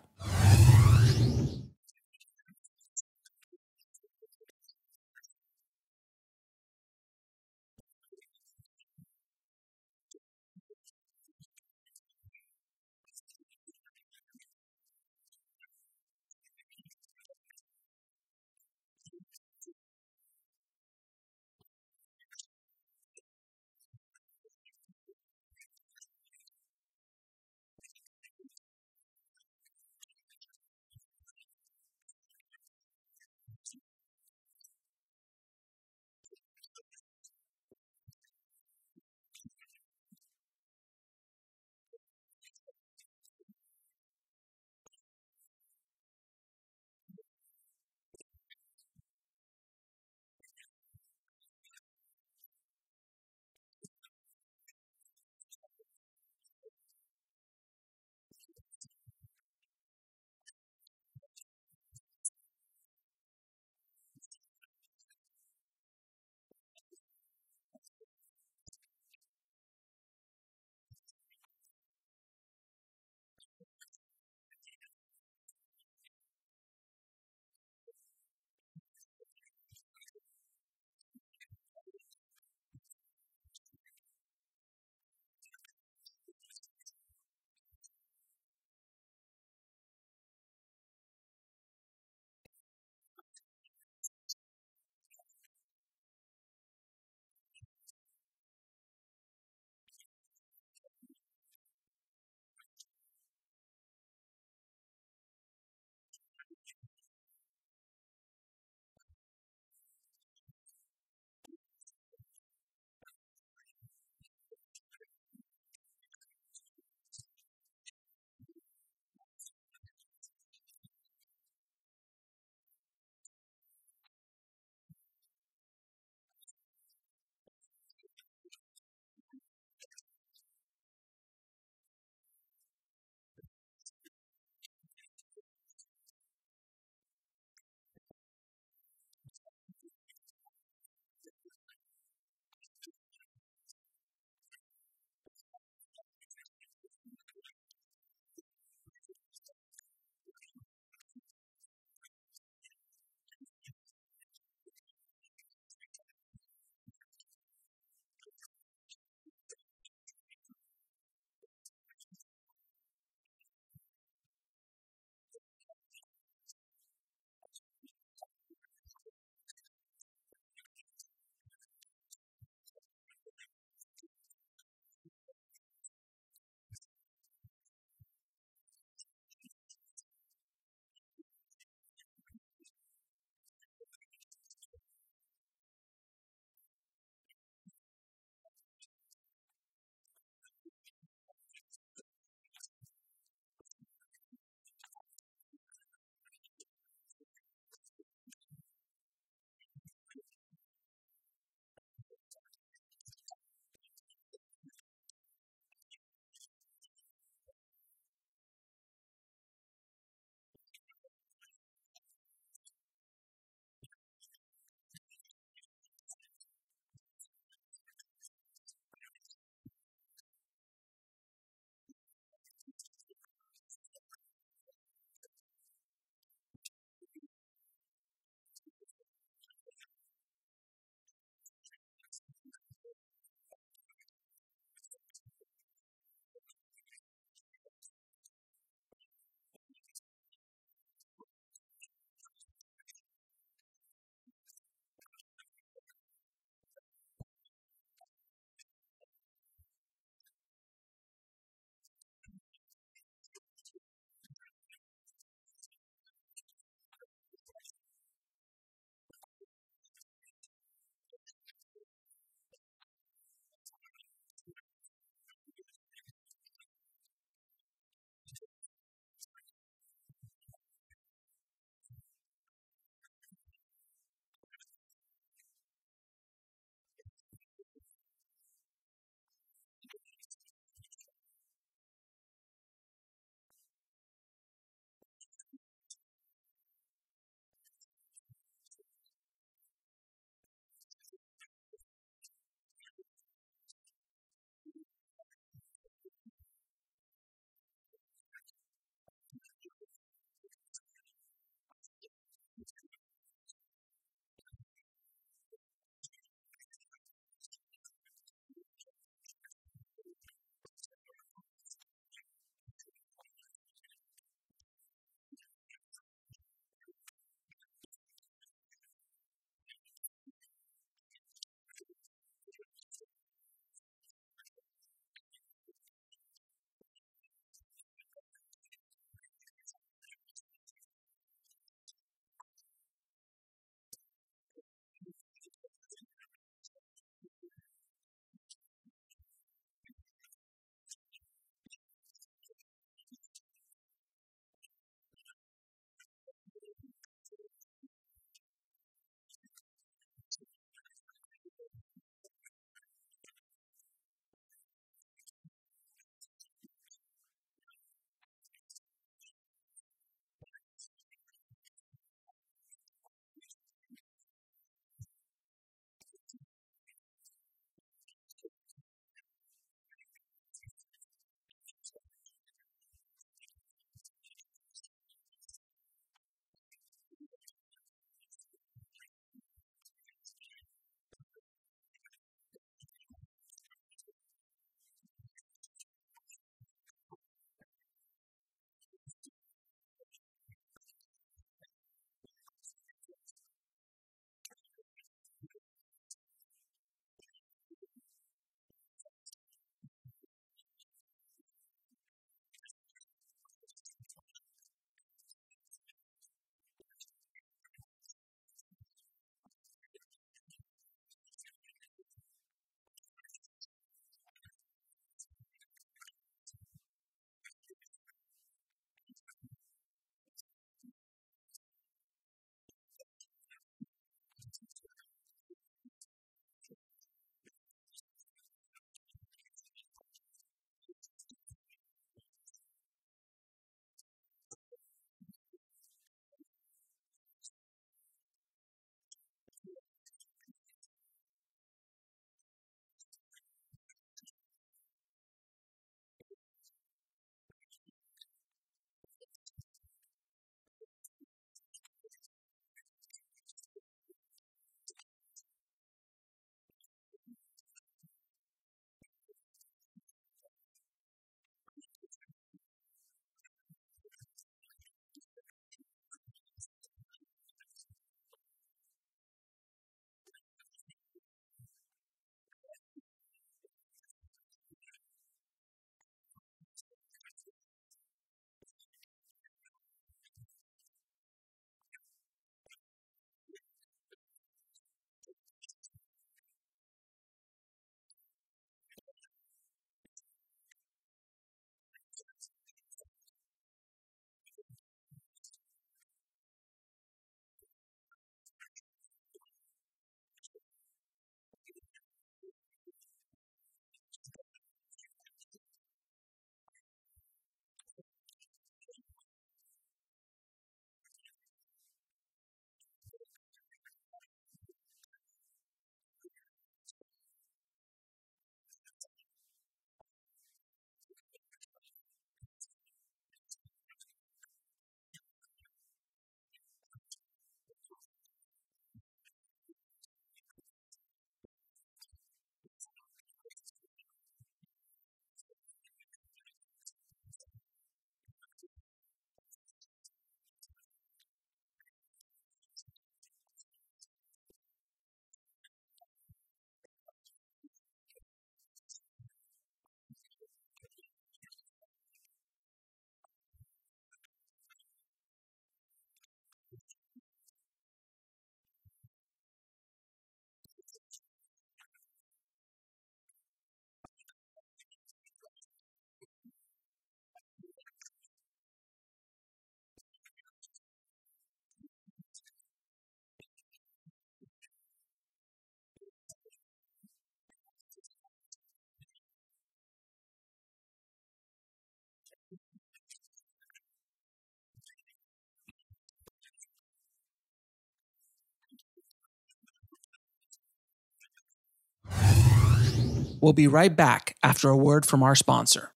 We'll be right back after a word from our sponsor.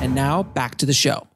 And now back to the show.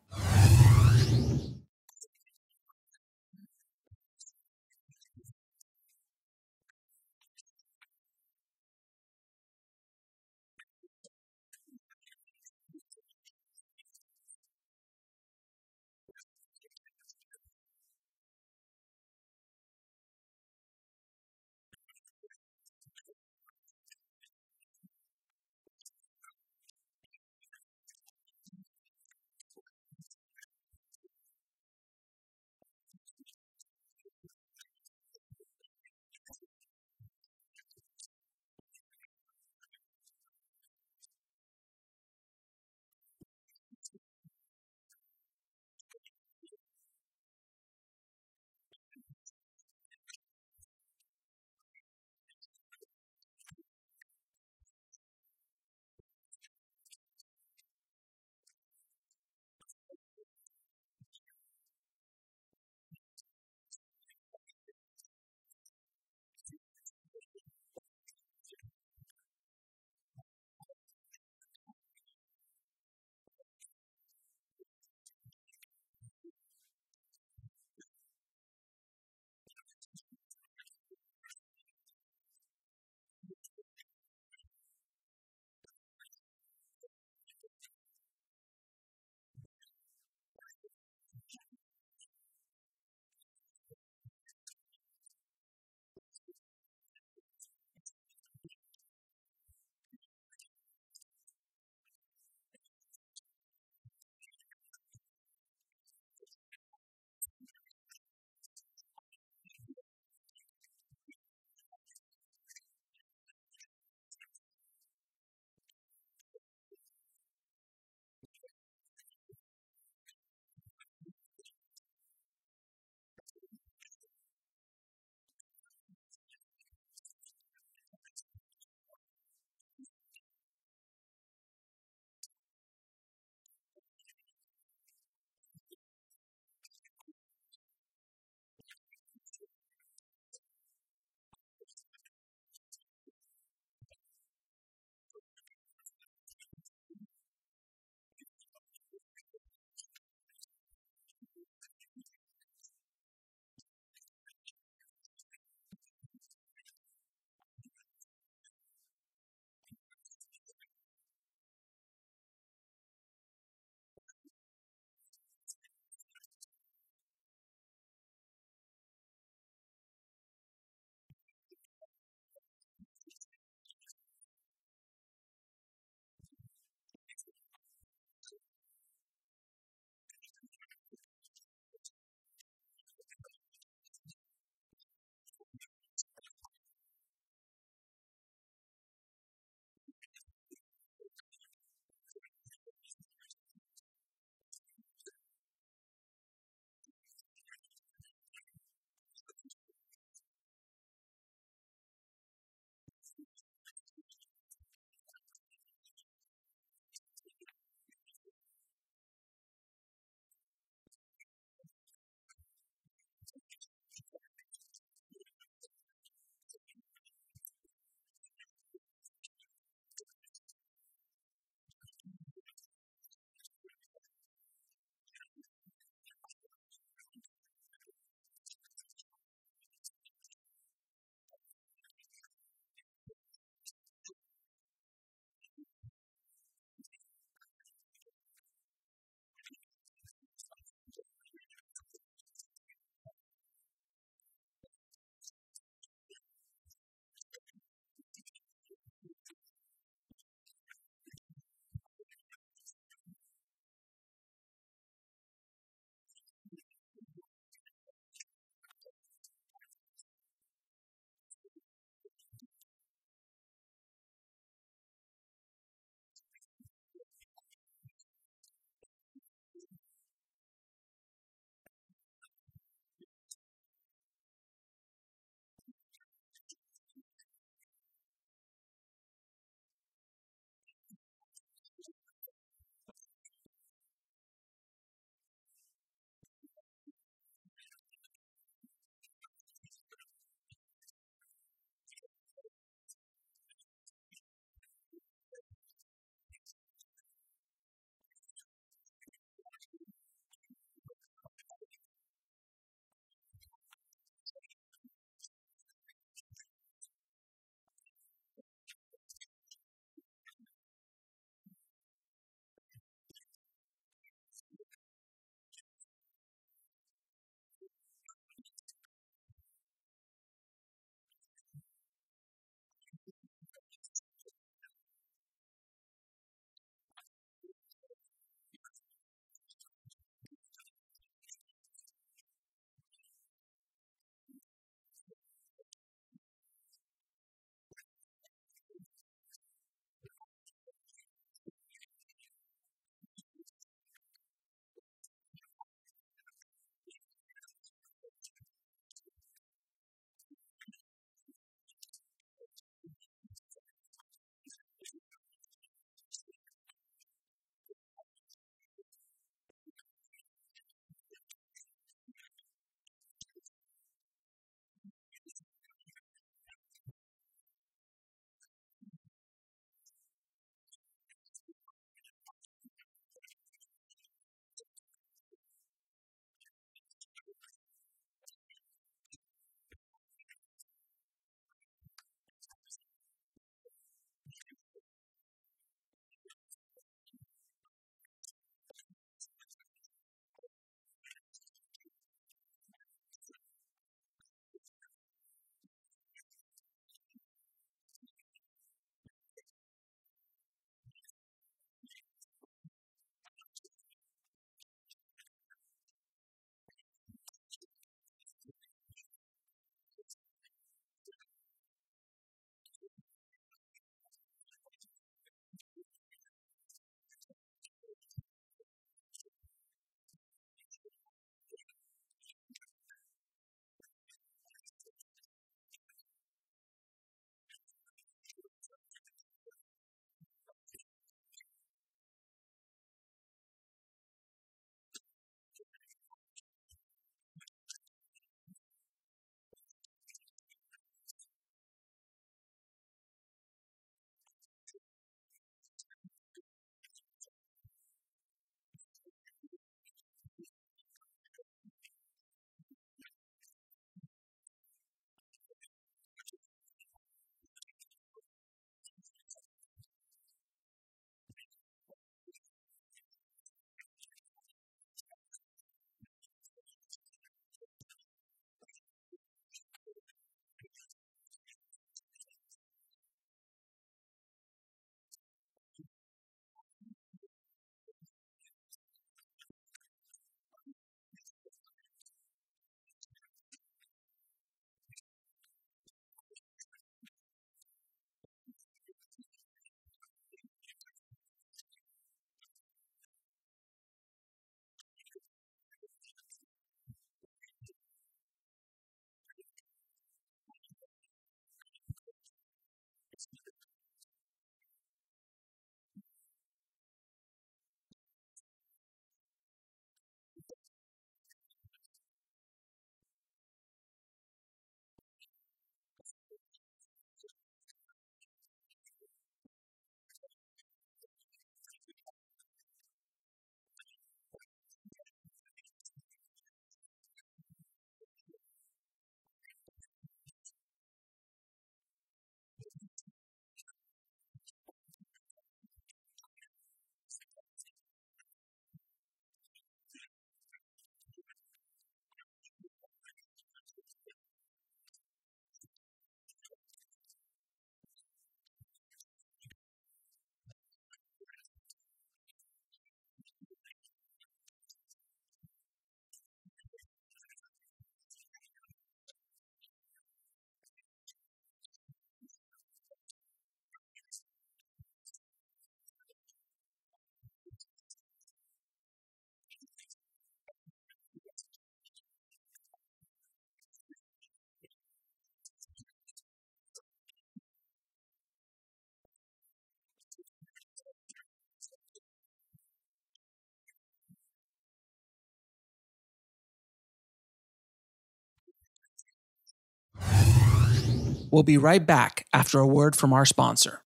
We'll be right back after a word from our sponsor.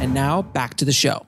And now back to the show.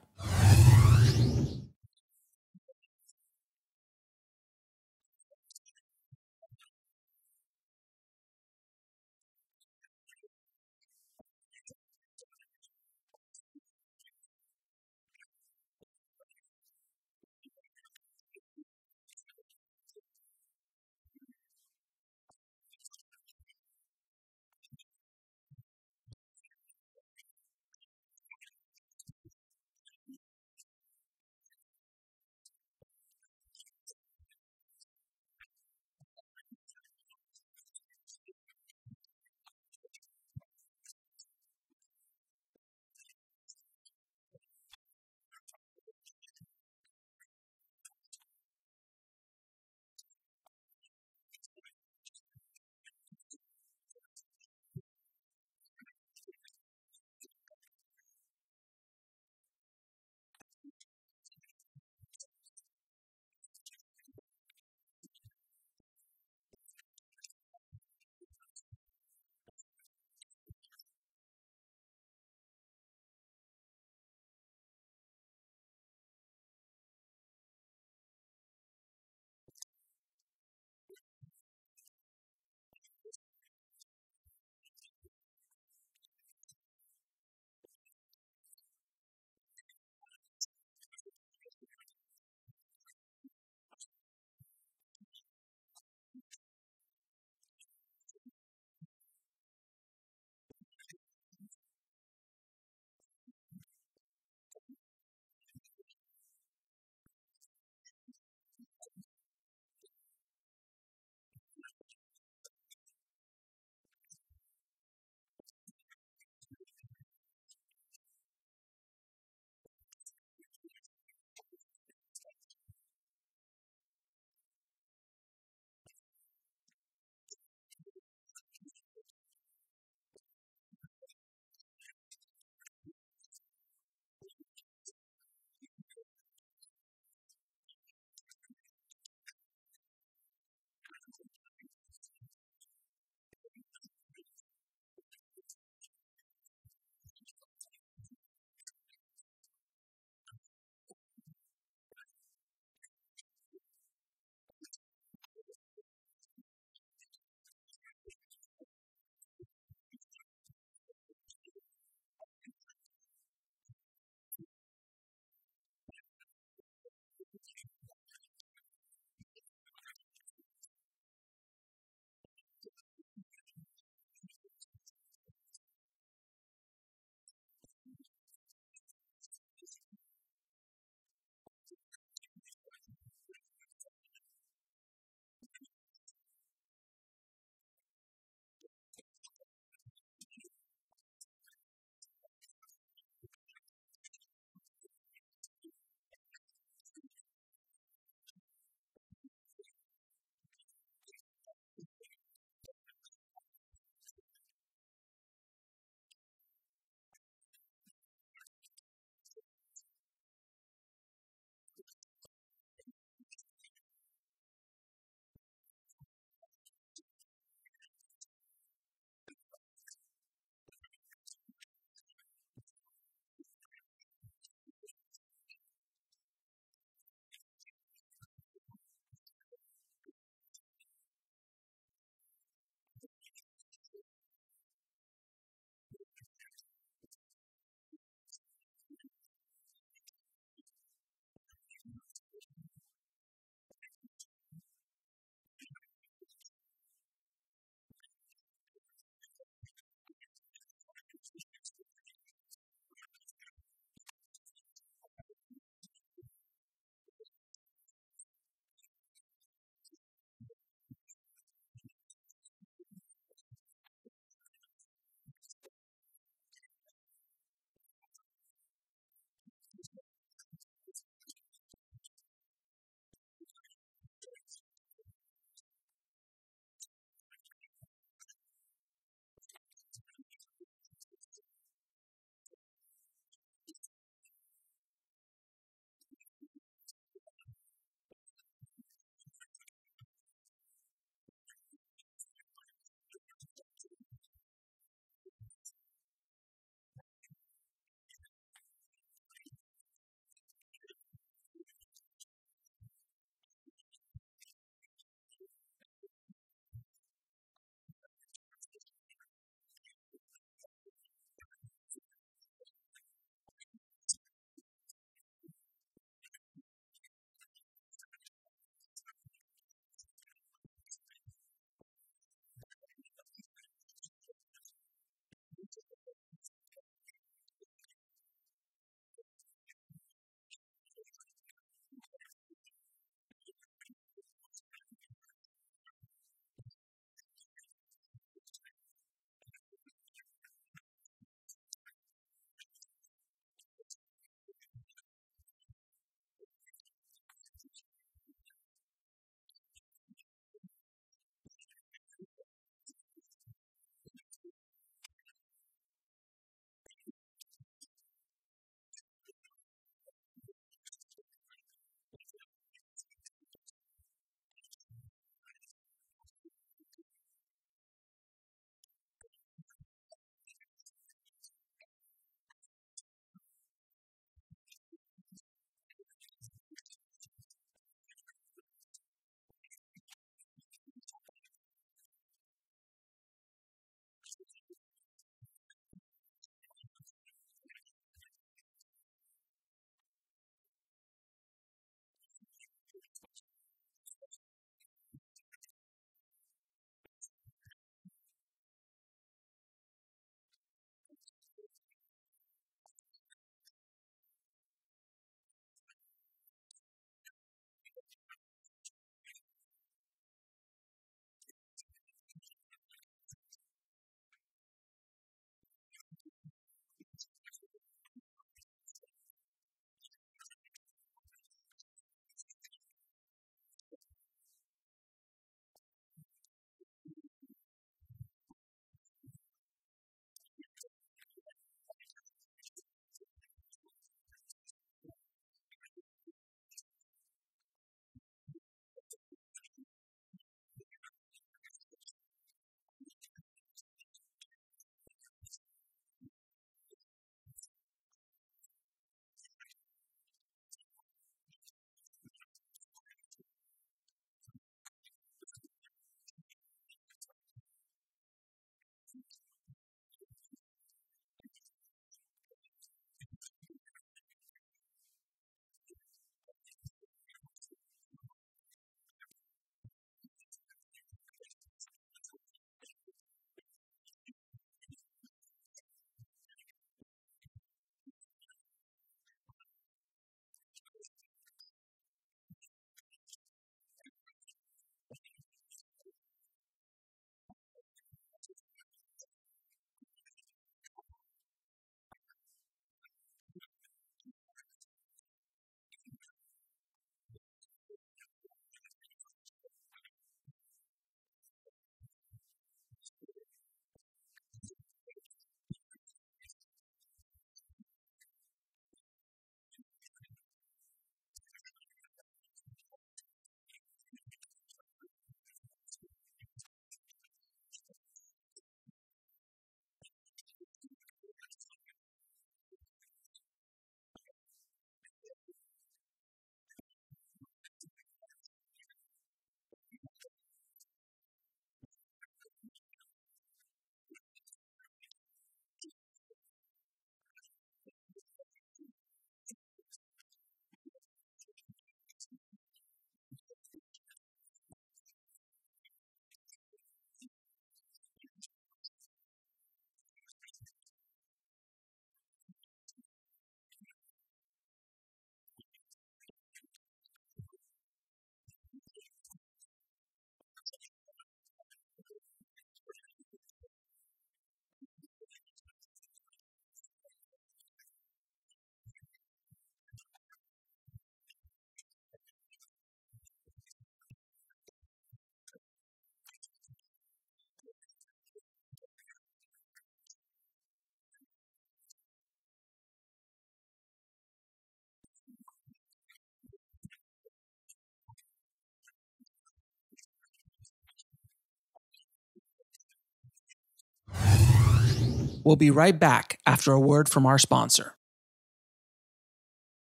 We'll be right back after a word from our sponsor.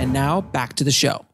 And now back to the show.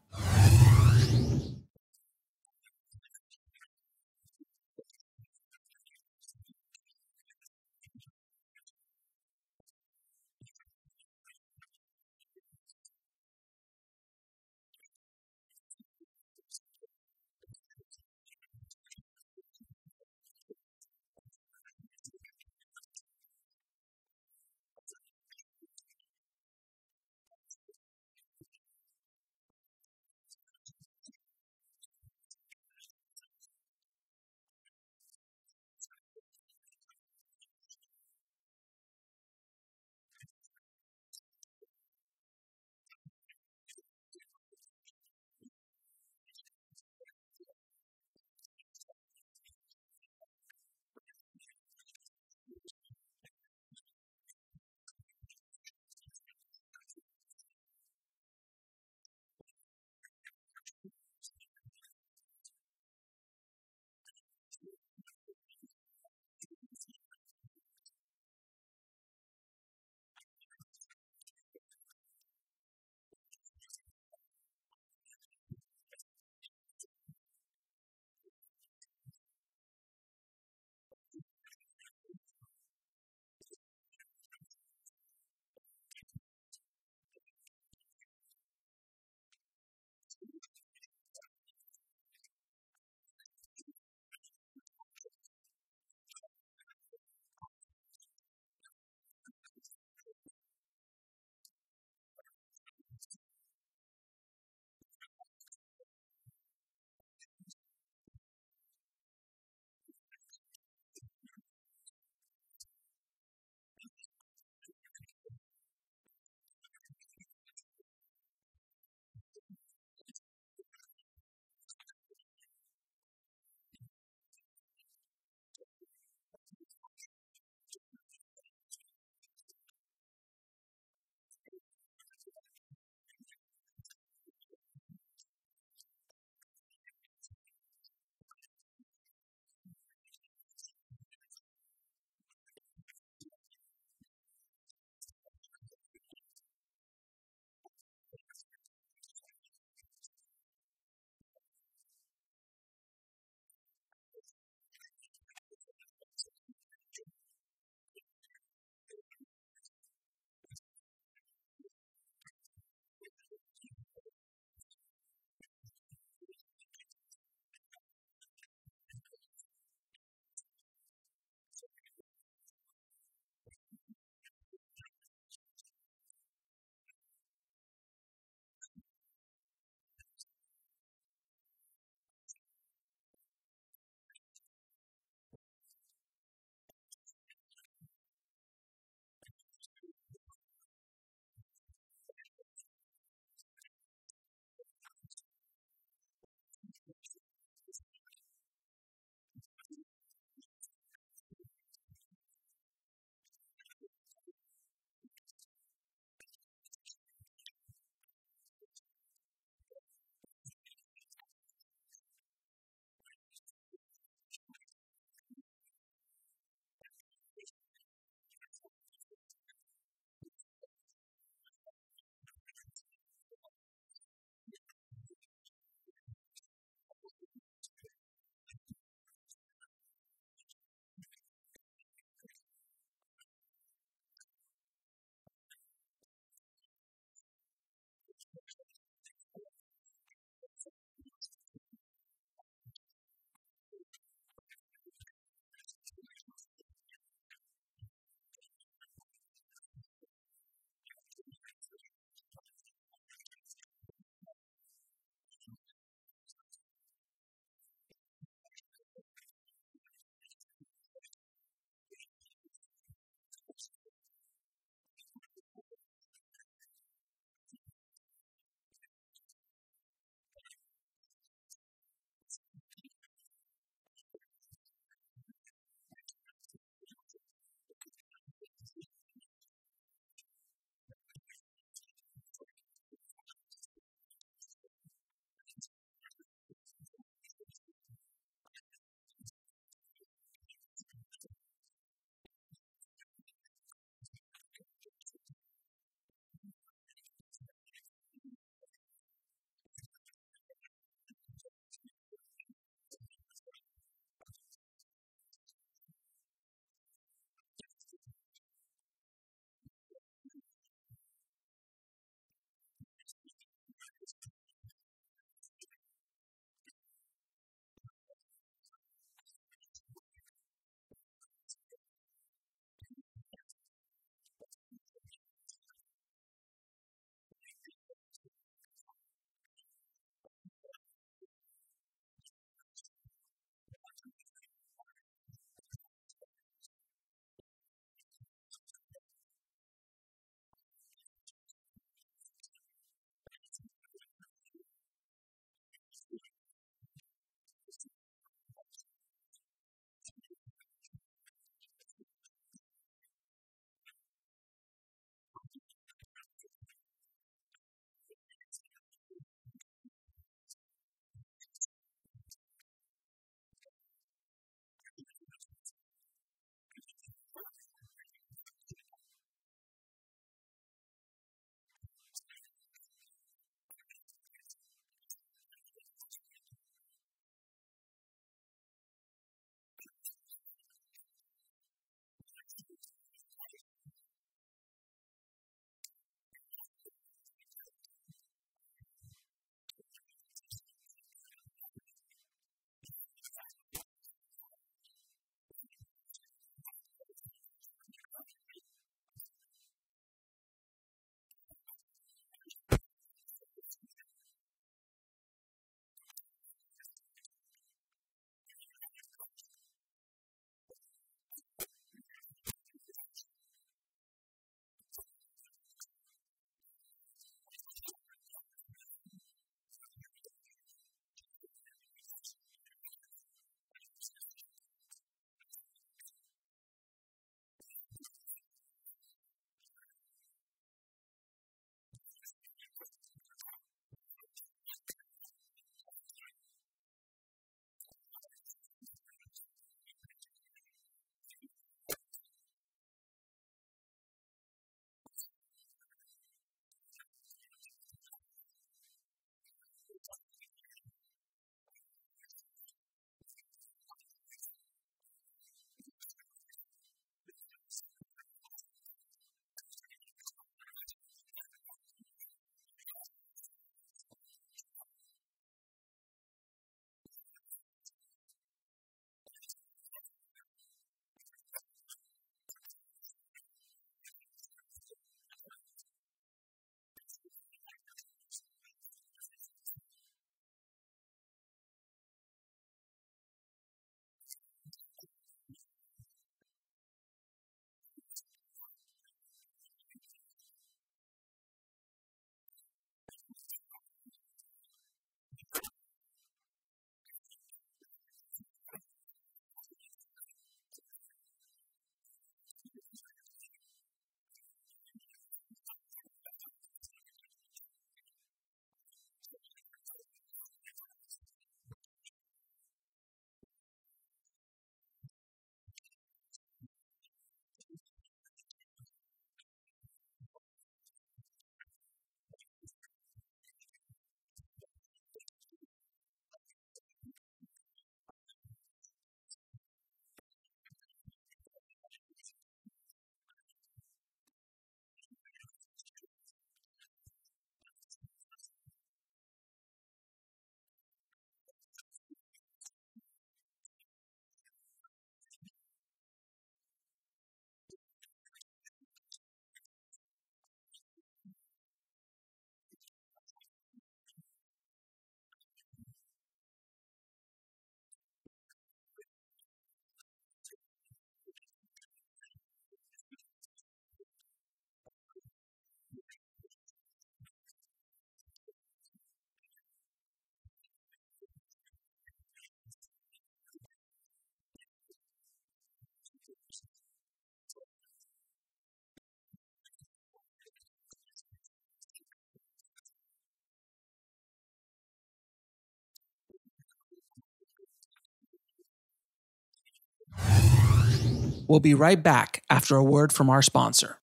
We'll be right back after a word from our sponsor.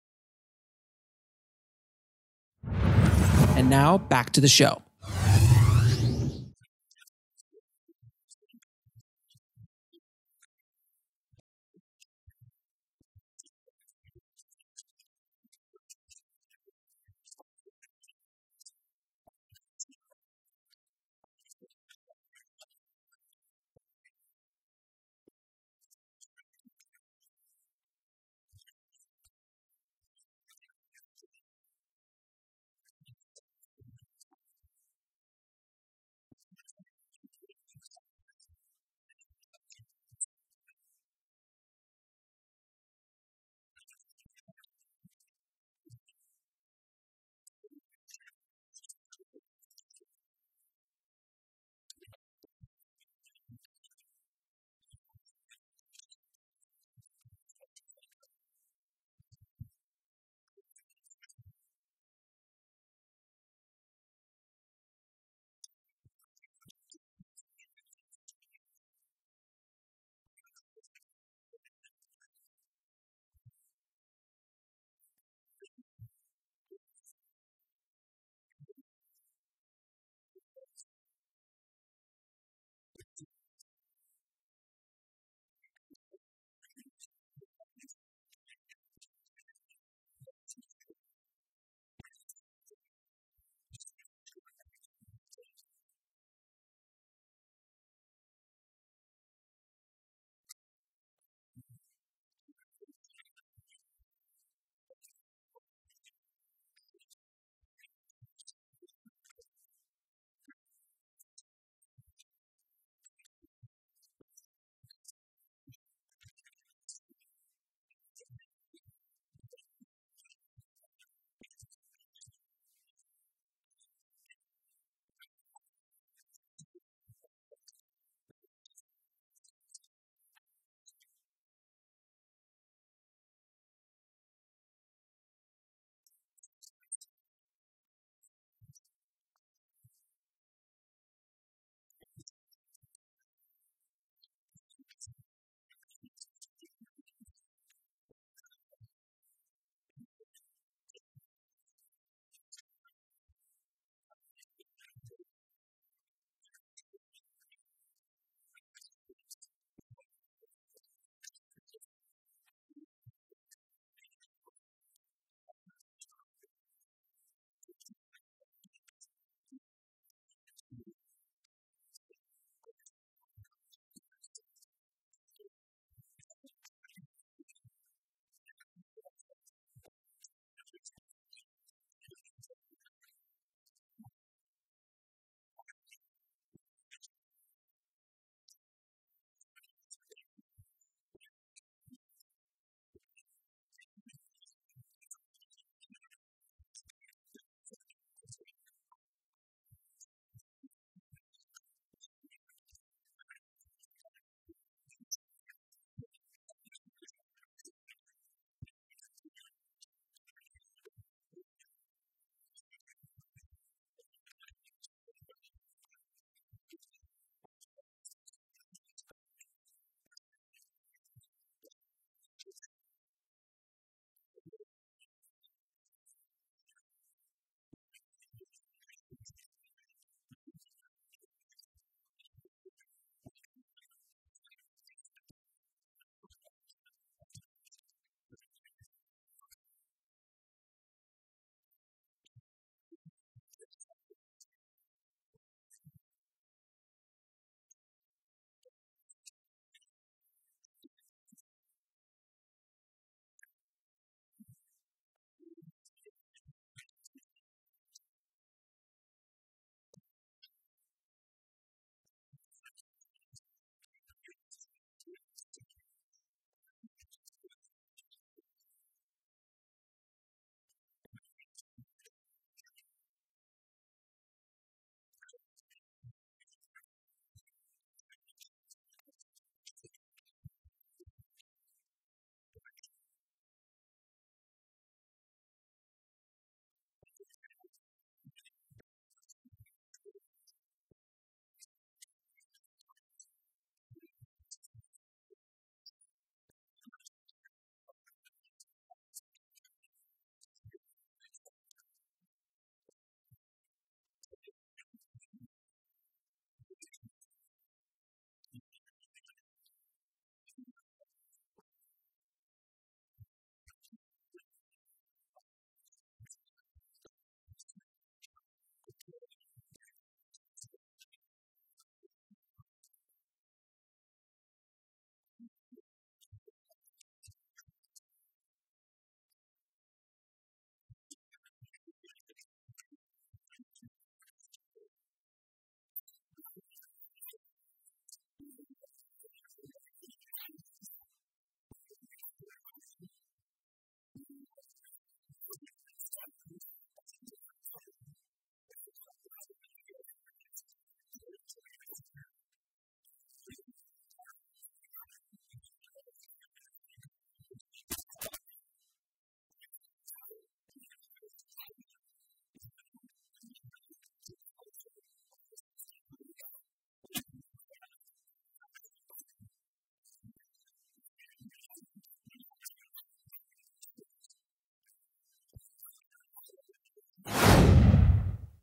And now back to the show.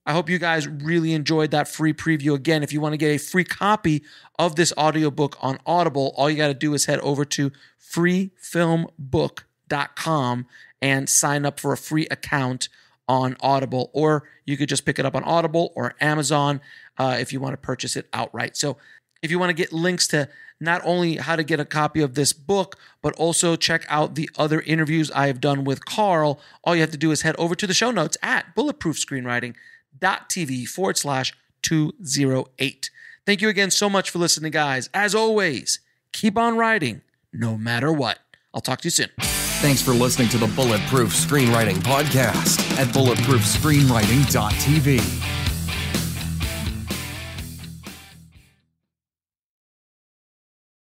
I hope you guys really enjoyed that free preview. Again, if you want to get a free copy of this audiobook on Audible, all you got to do is head over to freefilmbook.com and sign up for a free account on Audible, or you could just pick it up on Audible or Amazon uh, if you want to purchase it outright. So, if you want to get links to not only how to get a copy of this book, but also check out the other interviews I have done with Karl, all you have to do is head over to the show notes at bulletproofscreenwriting.tv forward slash 208. Thank you again so much for listening, guys. As always, keep on writing no matter what. I'll talk to you soon. Thanks for listening to the Bulletproof Screenwriting Podcast at bulletproofscreenwriting.tv.